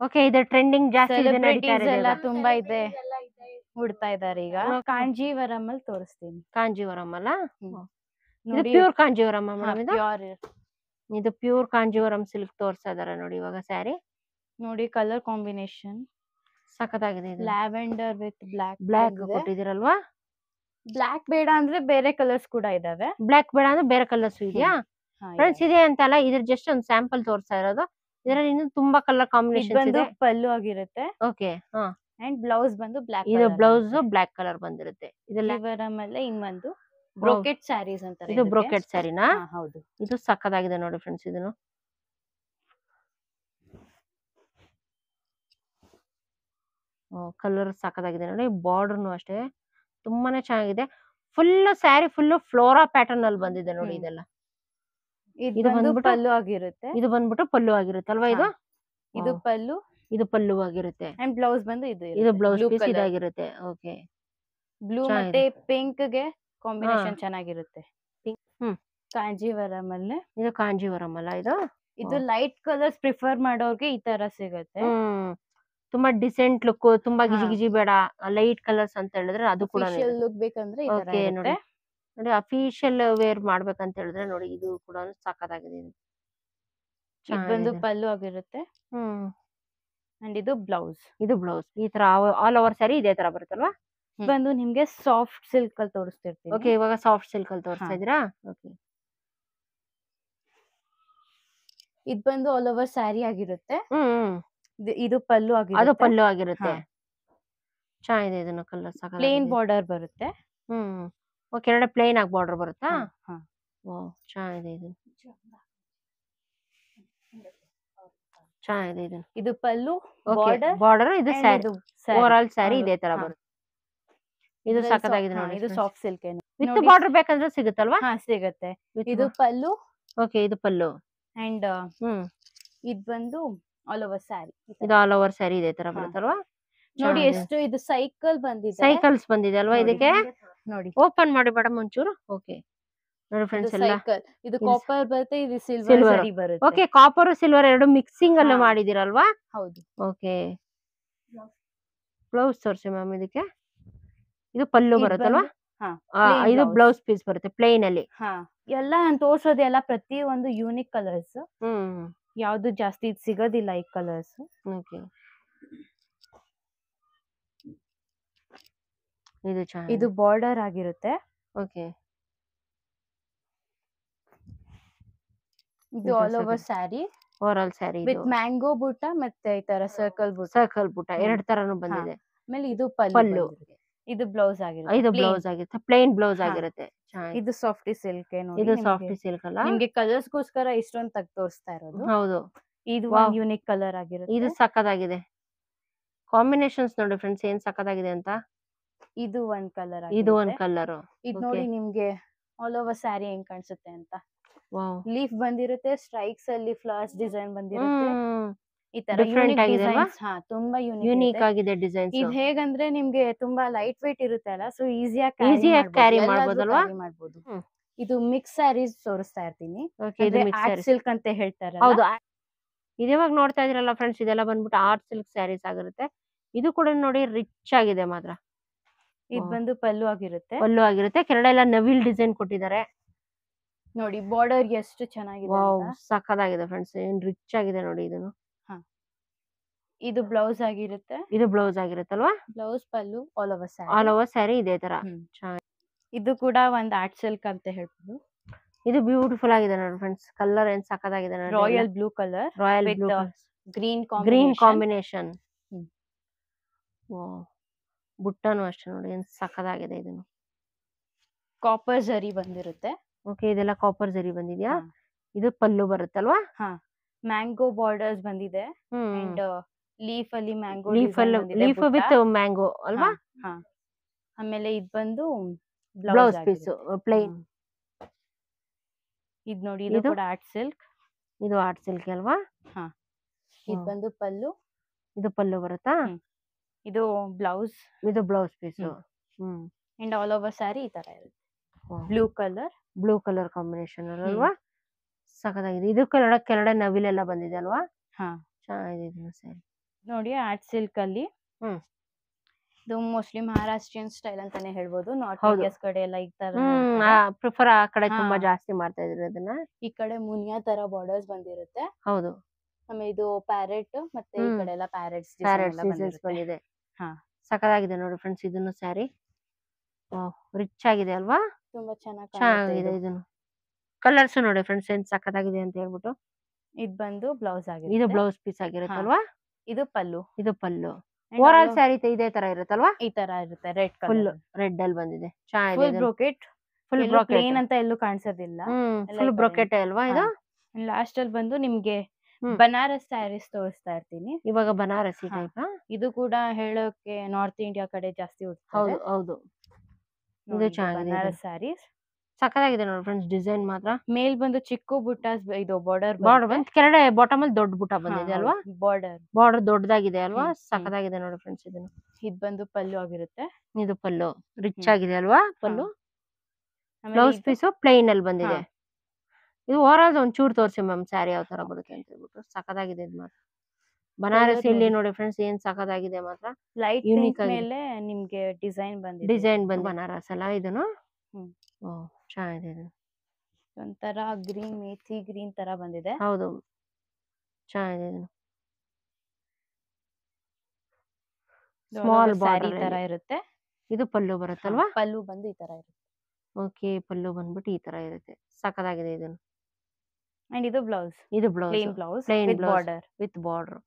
ಓಕೆ ಇದು. ಟ್ರೆಂಡಿಂಗ್ ಜಾಸ್ತಿ ಇದೆ ನಡೀತಾ ಸೆಲೆಬ್ರಿಟೀಸ್ ಇದೆ ಎಲ್ಲ ತುಂಬಾ ಇದೆ. ಉಡ್ತಾ ಇದಾರೆ ಈಗ. ಕಾಂಜಿವರಂ ಅಲ್ಲಿ ತೋರಿಸ್ತೀನಿ. ಕಾಂಜೀವರಂ ಅಲ್ಲ ಇದು ನೋಡಿ. ಪ್ಯೂರ್ ಕಾಂಜೀವರಂ ಮೇಡಮ್ ಇದು? ಪ್ಯೂರ್ ಇದು ಪ್ಯೂರ್ ಕಾಂಜೀವರಂ ಸಿಲ್ಕ್ ತೋರಿಸ್ತಾ ಇದಾರೆ ನೋಡಿ ಇವಾಗ ಸ್ಯಾರಿ ನೋಡಿ ಕಲರ್ ಕಾಂಬಿನೇಷನ್ ಸಖತ್ತಾಗಿದೆ ಇದು. ಲ್ಯಾವೆಂಡರ್ ವಿತ್ ಬ್ಲಾಕ್ ಬ್ಲಾಕ್ ಕೊಟ್ಟಿದಿರಲ್ವಾ ಬ್ಲಾಕ್ ಬೇಡ ಅಂದ್ರೆ ಬೇರೆ ಕಲರ್ಸ್ ಕೂಡ ಇದಾವೆ. ಬ್ಲಾಕ್ ಬೇಡ ಅಂದ್ರೆ ಬೇರೆ ಕಲರ್ಸ್ ಇದೆಯಾ? ಫ್ರೆಂಡ್ಸ್ ಇದೆ. ಅಂತ ಅಂತಲ್ಲ ಇದ್ರ ಜಸ್ಟ್ ಒಂದು ಸ್ಯಾಂಪಲ್ ತೋರಿಸ್ತಾ ಇರೋದು. ಇದರಲ್ಲಿ ಇನ್ನು ತುಂಬಾ ಕಲರ್ ಕಾಂಬಿನೇಷನ್ ಬಂದು ಪಲ್ಲು ಆಗಿರುತ್ತೆ. ಓಕೆ ಹಾ. ಅಂಡ್ ಬ್ಲೌಸ್ ಬಂದು ಬ್ಲಾಕ್ ಇದು ಬ್ಲೌಸ್ ಬ್ಲಾಕ್ ಕಲರ್ ಬಂದಿರುತ್ತೆ. ಇದೆಲ್ಲ ಹಿಂಗ್ ಬಂದು ಬ್ರೋಕೆಟ್ ಸ್ಯಾರೀಸ್ ಅಂತ ಇದು ಬ್ರೋಕೆಟ್ ಸ್ಯಾರಿನಾ ಹೌದು. ಇದು ಸಕ್ಕದಾಗಿದೆ ನೋಡಿ ಫ್ರೆಂಡ್ಸ್ ಇದನ್ನು. ಕಲರ್ ಸಾಕದಾಗಿದೆ ನೋಡಿ ಬಾರ್ಡರ್ನು ಅಷ್ಟೇ. ತುಂಬಾನೇ ಚೆನ್ನಾಗಿದೆ. Full sari full flora pattern ಅಲ್ಲಿ ಬಂದಿದೆ ನೋಡಿ ಇದೆಲ್ಲ. ಇದು ಬಂದ್ಬಿಟ್ಟು- ಪಲ್ಲು ಆಗಿರುತ್ತೆ. ಇದು ಬಂದ್ಬಿಟ್ಟು ಪಲ್ಲು ಆಗಿರುತ್ತೆ ಅಲ್ವಾ ಇದು? ಇದು. ಪಲ್ಲು. ಇದು ಪಲ್ಲು ಆಗಿರುತ್ತೆ. ಅಂಡ್ ಬ್ಲೌಸ್ ಬಂದು ಇದು ಇದು ಬ್ಲೌಸ್ ಪೀಸ್ ಇದಾಗಿರುತ್ತೆ. ಓಕೆ ಬ್ಲೂ ಮತ್ತೆ ಪಿಂಕ್ಗೆ ಕಾಂಬಿನೇಷನ್ ಚೆನ್ನಾಗಿರುತ್ತೆ. ಹ್ಮ್. ಕಾಂಜೀವರಂ ಅಲ್ಲಿ ಇದು ಕಾಂಜೀವರಂ ಅಲ್ಲ ಇದು ಇದು ಲೈಟ್ ಕಲರ್ಸ್ ಪ್ರಿಫರ್ ಮಾಡೋರ್ಗೆ ಈ ತರ ಸಿಗುತ್ತೆ. ತುಂಬಾ ಡಿಸೆಂಟ್ ಲುಕ್ ತುಂಬಾ ಗಿಜಿ ಗಿಜಿ ಬೇಡ ಲೈಟ್ ಕಲರ್ಸ್ ಅಂತ ಹೇಳಿದ್ರೆ ಅದು ಕೂಡ ಲುಕ್ ಬೇಕಂದ್ರೆ ಓಕೆ ನೋಡಿ. ನೋಡಿ ಅಫಿಷಿಯಲ್ ವೇರ್ ಮಾಡ್ಬೇಕಂತ ಹೇಳಿದ್ರೆ ನೋಡಿ ಇದು ಕೂಡ ಸಾಕದಾಗಿದೆ ಇದು. ಬಂದು ಪಲ್ಲು ಆಗಿರುತ್ತೆ. ಹ್ಮ್. ಅಂಡ್ ಇದು ಬ್ಲೌಸ್ ಇದು ಬ್ಲೌಸ್ ಈ ತರ ಆಲ್ ಓವರ್ ಸ್ಯಾರಿ ಇದೇ ತರ ಬರುತ್ತಲ್ವಾ? ಬಂದು ನಿಮ್ಗೆ ಸಾಫ್ಟ್ ಸಿಲ್ಕ್ ಅಲ್ಲಿ ತೋರಿಸ್ತಿರ್ತೀನಿ. ಓಕೆ ಇವಾಗ ಸಾಫ್ಟ್ ಸಿಲ್ಕ್ ಅಲ್ಲಿ ತೋರಿಸ್ತಾ ಇದೀರಾ ಓಕೆ ಇದು ಬಂದು ಆಲ್ ಓವರ್ ಸ್ಯಾರಿ ಆಗಿರುತ್ತೆ. ಹ್ಮ್. ಇದು- ಪಲ್ಲು ಪಲ್ಲು ಅದು ಆಗಿರುತ್ತೆ ಪಲ್ಲು ಆಗಿರುತ್ತೆ. ಚೆನ್ನಾಗಿದೆ ಇದನ್ನ ಕಲರ್ ಪ್ಲೇನ್ ಬಾರ್ಡರ್ ಬರುತ್ತೆ. ಹ್ಮ್ ಓಕೆ ಎರಡ ಪ್ಲೇನ್ ಆಗಿ ಬಾರ್ಡರ್ ಬರುತ್ತಾ. ಓ ಚೆನ್ನಾಗಿದೆ ಇದು. ಚೆನ್ನಾಗಿದೆ ಇದು ಇದು ಪಲ್ಲು ಬಾರ್ಡರ್ ಬಾರ್ಡರ್ ಇದು ಸ್ಯಾರಿ. ಓವರ್ ಆಲ್ ಸ್ಯಾರಿ ಇದೆ ತರ ಬರುತ್ತೆ. ಇದು ಸಖತ್ತಾಗಿದೆ ನೋಡಿ ಇದು ಸಾಫ್ಟ್ ಸಿಲ್ಕ್ ಏನು. ವಿತ್ ಬಾರ್ಡರ್ ಬೇಕಂದ್ರೆ ಸಿಗುತ್ತಲ್ವಾ? ಹಾ ಸಿಗುತ್ತೆ. ಇದು ಪಲ್ಲು. ಓಕೆ ಇದು ಪಲ್ಲು. ಅಂಡ್ ಹ್ಮ್. ಇದು ಬಂದು ಆಲ್ ಓವರ್ ಸ್ಯಾರಿ ಇದು ಆಲ್ ಓವರ್ ಸ್ಯಾರಿ ಇದೆ ತರ ಬರುತ್ತಲ್ವಾ? ನೋಡಿ ಎಷ್ಟು ಇದು ಸೈಕಲ್ ಬಂದಿದೆ. ಸೈಕಲ್ಸ್ ಬಂದಿದೆ ಅಲ್ವಾ ಇದಕ್ಕೆ? ನೋಡಿ. ಓಪನ್ ಮಾಡಿ ಬೇಡ ಒಂಚೂರು. ಓಕೆ ನೋಡಿ ಫ್ರೆಂಡ್ಸ್ ಎಲ್ಲ. ಇದು ಕಾಪರ್ ಬರುತ್ತೆ ಇದು ಸಿಲ್ವರ್ ಬರುತ್ತೆ. ಓಕೆ ಕಾಪರ್ ಸಿಲ್ವರ್ ಎರಡು ಮಿಕ್ಸಿಂಗ್ ಅಲ್ಲೇ. ಮಾಡಿದಿರಲ್ವಾ ಹೌದು. ಓಕೆ ಬ್ಲೌಸ್ ತೋರಿಸಿ ಮ್ಯಾಮ್ ಇದಕ್ಕೆ. ಇದು ಪಲ್ಲು ಬರುತ್ತಲ್ವಾ? ಇದು ಬ್ಲೌಸ್ ಪೀಸ್ ಬರುತ್ತೆ ಪ್ಲೇನ್ ಅಲ್ಲಿ. ಎಲ್ಲ ನಾನು ತೋರಿಸೋದೆಲ್ಲ ಪ್ರತಿ ಒಂದು ಯೂನಿಕ್ ಕಲರ್ಸ್ ಹ್ಮ್. ಯಾವ್ದು ಜಾಸ್ತಿ ಸಿಗೋದಿಲ್ಲ ಈ ಕಲರ್ಸ್ ಓಕೆ ಇದು ಇದು ಬಾರ್ಡರ್ ಆಗಿರುತ್ತೆ. ಓಕೆ ಇದು ಇದು all over. Sari over sari with mango butta ಮತ್ತೆ ಈ ತರ ಸರ್ಕಲ್ ಬುಟ್ಟ ಸರ್ಕಲ್ ಬೂಟ. ಎರಡ್ ತರನು ಬಂದಿದೆ. ಆಮೇಲೆ ಇದು ಪಲ್ಲು. ಇದು ಬ್ಲೌಸ್ ಆಗಿರುತ್ತೆ ಇದು ಬ್ಲೌಸ್ ಆಗಿರುತ್ತೆ ಪ್ಲೇನ್ ಬ್ಲೌಸ್ ಆಗಿರುತ್ತೆ. ಇದು ಸಾಫ್ಟಿ ಸಿಲ್ಕ್ ಇದು ಸಾಫ್ಟಿ ಸಿಲ್ಕ್ ಅಲ್ಲ? ನಿಮಗೆ ಕಲರ್ಸ್ ಗೋಸ್ಕರ ಇಷ್ಟೊಂದು ತಗ್ ತೋರಿಸ್ತಾ ಇರೋದು. ಹೌದು. ಇದು ಯೂನಿಕ್ ಕಲರ್ ಆಗಿರುತ್ತೆ. ಇದು ಸಕ್ಕದಾಗಿದೆ ಕಾಂಬಿನೇಷನ್ಸ್ ನೋಡಿ ಫ್ರೆಂಡ್ಸ್ ಏನ್ ಸಕ್ಕದಾಗಿದೆ ಅಂತ? ಇದು ಒಂದ್ ಕಲರ್ ಇದು ಒಂದ್ ಕಲರ್ ಇದು ನೋಡಿ ನಿಮ್ಗೆ ಆಲ್ ಓವರ್ ಸ್ಯಾರಿ ಹೆಂಗ್ ಕಾಣಿಸುತ್ತೆ ಅಂತ. ಲೀಫ್ ಬಂದಿರುತ್ತೆ ಸ್ಟ್ರೈಕ್ಸ್ ಅಲ್ಲಿ ಫ್ಲವರ್ಸ್ ಡಿಸೈನ್ ಬಂದಿರುತ್ತೆ. ಈ ತರ ಆಗಿದೆ ಡಿಸೈನ್ಸ್ ಹಾ ತುಂಬಾ ಯೂನಿಕ್ ಆಗಿದೆ ಡಿಸೈನ್ಸ್. ಇದು ಹೇಗಂದ್ರೆ ನಿಮ್ಗೆ ತುಂಬಾ ಲೈಟ್ ವೇಟ್ ಇರುತ್ತೆ ಅಲ್ಲ ಸೊ ಈಸಿಯಾಗಿ Easyಯಾಗಿ ಆಗಿ ಮಾಡ್ಬೋದಲ್ವಾ? ಮಾಡಬಹುದು. ಇದು ಮಿಕ್ಸ್ ಸ್ಯಾರೀಸ್ ತೋರಿಸ್ತಾ ಇರ್ತೀನಿ. ಸಿಲ್ಕ್ ಅಂತ ಹೇಳ್ತಾರೆ ಹೌದು ಇದಿವಾಗ ನೋಡ್ತಾ ಇದ್ರಲ್ಲ ಫ್ರೆಂಡ್ಸ್ ಇದೆಲ್ಲ ಬಂದ್ಬಿಟ್ಟು ಆರ್ಟ್ ಸಿಲ್ಕ್ ಸ್ಯಾರೀಸ್ ಆಗಿರುತ್ತೆ. ಇದು ಕೂಡ ನೋಡಿ ರಿಚ್ ಆಗಿದೆ ಮಾತ್ರ. ಇದು ಬಂದು ಪಲ್ಲು ಆಗಿರುತ್ತೆ. ಪಲ್ಲು ಆಗಿರುತ್ತೆ. ಕೆಳಗಡೆ ಎಲ್ಲ ನವಿಲ್ ಡಿಸೈನ್ ಕೊಟ್ಟಿದ್ದಾರೆ. ನೋಡಿ ಬಾರ್ಡರ್ ಎಷ್ಟು ಚೆನ್ನಾಗಿದೆ. ಸಕ್ಕದಾಗಿದೆ ಫ್ರೆಂಡ್ಸ್ ಏನ್ ರಿಚ್ ಆಗಿದೆ ನೋಡಿ ಇದನ್ನು. ಇದು ಬ್ಲೌಸ್ ಆಗಿರುತ್ತೆ. ಇದು blouse ಆಗಿರುತ್ತಲ್ವಾ? Blouse pallu all over all sari over sari ಇದೆ ತರ. ಇದು ಕೂಡ ಒಂದ್ ಆರ್ಟ್ ಸಿಲ್ಕ್ ಅಂತ ಹೇಳ್ಬೋದು. ಇದು ಬ್ಯೂಟಿಫುಲ್ ಆಗಿದೆ ನೋಡಿ ಫ್ರೆಂಡ್ಸ್ ಕಲರ್ ಏನ್ ಸಕ್ಕದಾಗಿದೆ ನೋಡಿ royal blue colour royal blue green green combination ಓ ಬುಟ್ಟನು ಅಷ್ಟೇ ನೋಡಿ ಏನ್ ಸಕ್ಕದಾಗಿದೆ ಇದನ್ನು. ಕಾಪರ್ ಜರಿ ಬಂದಿರುತ್ತೆ. ಓಕೆ ಇದೆಲ್ಲ ಕಾಪರ್ ಜರಿ ಬಂದಿದ್ಯಾ? ಇದು ಪಲ್ಲು ಬರುತ್ತಲ್ವಾ? ಮ್ಯಾಂಗೋ ಬಾರ್ಡರ್ಸ್ ಬಂದಿದೆ. ಅಂಡ್ ಲೀಫ್ ಅಲ್ಲಿ ಮ್ಯಾಂಗೋ ಲೀಫ್ ಅಲ್ಲಿ ಲೀಫ್ ವಿತ್ ಮ್ಯಾಂಗೋ ಅಲ್ವಾ? ಆಮೇಲೆ ಇದ್ ಬಂದು ಬ್ಲೌಸ್ ಪೀಸ್ ಪ್ಲೇನ್ ಇದ್ ನೋಡಿ ಇದು ಇದು? ಕೂಡ ಆರ್ಟ್ ಸಿಲ್ಕ್ ಇದು ಆರ್ಟ್ ಸಿಲ್ಕ್ ಅಲ್ವಾ? ಇದ್ ಇದು ಬಂದು ಪಲ್ಲು. ಇದು ಪಲ್ಲು ಬರುತ್ತಾ? ಇದು ಬ್ಲೌಸ್ ಇದು blouse piece hmm. And all over sari ಈ ತರ ಇರುತ್ತೆ. Blue colour blue colour combination ಅಲ್ವಾ? ಸಖತ್ತಾಗಿದೆ. ಇದು ಕೆಳಗಡೆ ಕೆಳಗಡೆ ನವಿಲೆಲ್ಲ ಬಂದಿದೆ ಅಲ್ವಾ? ಹಾ. ಚೆನ್ನಾಗಿದೆ ಸ್ಯಾರಿ ಸರಿ ನೋಡಿ ಆರ್ಟ್ ಸಿಲ್ಕ್ ಅಲ್ಲಿ. ಇದು ಮೋಸ್ಟ್ಲಿ ಮಹಾರಾಷ್ಟ್ರಿಯನ್ ಸ್ಟೈಲ್ ಅಂತಾನೆ ಹೇಳ್ಬೋದು. ನಾರ್ತ್ ಹೌದು. ಇಂಡಿಯಾಸ್ ಕಡೆ ಎಲ್ಲ ಈ ತರ ಪ್ರಿಫರ್ ಆ ಕಡೆ ತುಂಬಾ ಹಾ. ಜಾಸ್ತಿ ಮಾಡ್ತಾ ಇದ್ರು ಅದನ್ನ. ಈ ಕಡೆ ಮುನಿಯಾ ತರ ಬಾರ್ಡರ್ಸ್ ಬಂದಿರುತ್ತೆ. ಹೌದು. ಆಮೇಲೆ ಇದು ಪ್ಯಾರೆಟ್ ಮತ್ತೆ ಈ ಹ್ಮ್. ಕಡೆ ಎಲ್ಲ ಪ್ಯಾರೆಟ್ಸ್ ಪ್ಯಾರೆಟ್ ಸೀಸನ್ಸ್ ಬಂದಿದೆ. ಹಾ. ಸಖತ್ತಾಗಿದೆ ನೋಡಿ ಫ್ರೆಂಡ್ಸ್ ಇದನ್ನು ಸ್ಯಾರಿ ರಿಚ್ ಆಗಿದೆ ಅಲ್ವಾ? ತುಂಬಾ ಚೆನ್ನಾಗಿ ಚೆನ್ನಾಗಿದೆ ಇದನ್ನು. ಕಲರ್ಸ್ ನೋಡಿ ಫ್ರೆಂಡ್ಸ್ ಏನ್ ಸಖತ್ತಾಗಿದೆ ಅಂತ ಹೇಳ್ಬಿಟ್ಟು. ಇದು ಬಂದು ಬ್ಲೌಸ್ ಆಗಿದೆ ಇದು ಬ್ಲೌಸ್ ಪೀಸ್ ಆಗಿರುತ್ತಲ್ವಾ? ಇದು ಪಲ್ಲು. ಇದು ಪಲ್ಲು. ಓವರಾಲ್ ಆಲ್ ಸ್ಯಾರಿ ಇದೇ ತರ ಇರುತ್ತಲ್ವಾ? ಈ ತರ ಇರುತ್ತೆ ರೆಡ್ ಫುಲ್ ಕಲರ್ ರೆಡ್ ಅಲ್ಲಿ ಬಂದಿದೆ. ಫುಲ್ ಚೆನ್ನಾಗಿದೆ ಬ್ರೋಕೆಟ್ ಫುಲ್ ಬ್ರೋಕೆಟ್ ಪ್ಲೇನ್ ಅಂತ ಎಲ್ಲೂ ಕಾಣಿಸೋದಿಲ್ಲ. ಫುಲ್ ಬ್ರೋಕೆಟ್ ಅಲ್ವಾ ಇದು? ಲಾಸ್ಟ್ ಅಲ್ಲಿ ಬಂದು ನಿಮ್ಗೆ ಹ್ಮ್. ಬನಾರಸ್ ಸ್ಯಾರೀಸ್ ತೋರಿಸ್ತಾ ಇರ್ತೀನಿ. ಇವಾಗ ಬನಾರಸ್ ಹಾ. ಟೈಪ್ ಇದು ಕೂಡ ಹೇಳೋಕೆ ನಾರ್ತ್ ಇಂಡಿಯಾ ಕಡೆ ಜಾಸ್ತಿ ಹೌದು ಉಡ್ತಾರೆ ಹೌದು ನೋಡಿ, ಇದು ಚೆನ್ನಾಗಿದೆ ಇದು. ಬನಾರಸ್ ಸ್ಯಾರೀಸ್ ಸಕ್ಕದಾಗಿದೆ ನೋಡಿ ಫ್ರೆಂಡ್ಸ್ ಡಿಸೈನ್ ಮಾತ್ರ. ಮೇಲ್ ಬಂದು ಚಿಕ್ಕ ಬುಟ್ಟ ಇದು ಬಾರ್ಡರ್ ಬಾರ್ಡರ್ ಬಂದು ಕೆಳಗಡೆ ಬಾಟಮ್ ಅಲ್ಲಿ ದೊಡ್ಡ ಬುಟ್ಟ ಬಂದಿದೆ ಅಲ್ವಾ? ಬಾರ್ಡರ್ ಬಾರ್ಡರ್ ದೊಡ್ಡದಾಗಿದೆ ಅಲ್ವಾ. ಸಕ್ಕದಾಗಿದೆ ನೋಡಿ ಫ್ರೆಂಡ್ಸ್ ಇದನ್ನು. ಇದ್ ಬಂದು ಪಲ್ಲು ಆಗಿರುತ್ತೆ. ಇದು ಪಲ್ಲು. ರಿಚ್ ಆಗಿದೆ ಅಲ್ವಾ? ಪಲ್ಲು? ಬ್ಲೌಸ್ ಪೀಸು ಪ್ಲೈನ್ ಅಲ್ಲಿ ಬಂದಿದೆ. ಇದು ಓವರ್ ಆಲ್ ಒಂದ್ ಚೂರ್ ತೋರಿಸಿ ಮ್ಯಾಮ್ ಸ್ಯಾರಿ ಯಾವ ತರ ಬರುತ್ತೆ ಅಂತ ಹೇಳ್ಬಿಟ್ಟು. ಸಕ್ಕದಾಗಿದೆ ಇದು ಮಾತ್ರ. ಬನಾರಸ್ ಇಲ್ಲಿ ನೋಡಿ. ಫ್ರೆಂಡ್ಸ್ ಏನ್ ಸಕ್ಕದಾಗಿದೆ ಮಾತ್ರ. ಲೈಟ್ ಯೂನಿಕ್ ಆಗಿ ಮೇಲೆ ನಿಮ್ಗೆ ಡಿಸೈನ್ ಬಂದಿದೆ. ಡಿಸೈನ್ ಬಂದ್ ಬನಾರಸ್ ಅಲ್ಲ ಇದನ್ನು? ಹ್ಮ್. ಓ ಚೆನ್ನಾಗಿದೆ. ಇದು ಒಂಥರ ಗ್ರೀನ್ ಮೇಥಿ ಗ್ರೀನ್ ತರ ಬಂದಿದೆ. ಹೌದು. ಚೆನ್ನಾಗಿದೆ. ಇದು ಸ್ಮಾಲ್ ಸ್ಯಾರಿ ಬಾರ್ಡರ್ ತರ ಇರುತ್ತೆ. ಇದು ಪಲ್ಲು ಬರುತ್ತಲ್ವಾ? ಪಲ್ಲು ಬಂದು ಈ ತರ ಇರುತ್ತೆ. ಓಕೆ ಪಲ್ಲು ಬಂದ್ಬಿಟ್ಟು ಈ ತರ ಇರುತ್ತೆ. ಸಕ್ಕದಾಗಿದೆ ಇದನ್ನು. ಅಂಡ್ ಇದು ಬ್ಲೌಸ್. ಇದು blouse. Plain blouse plain with blouse. Border with border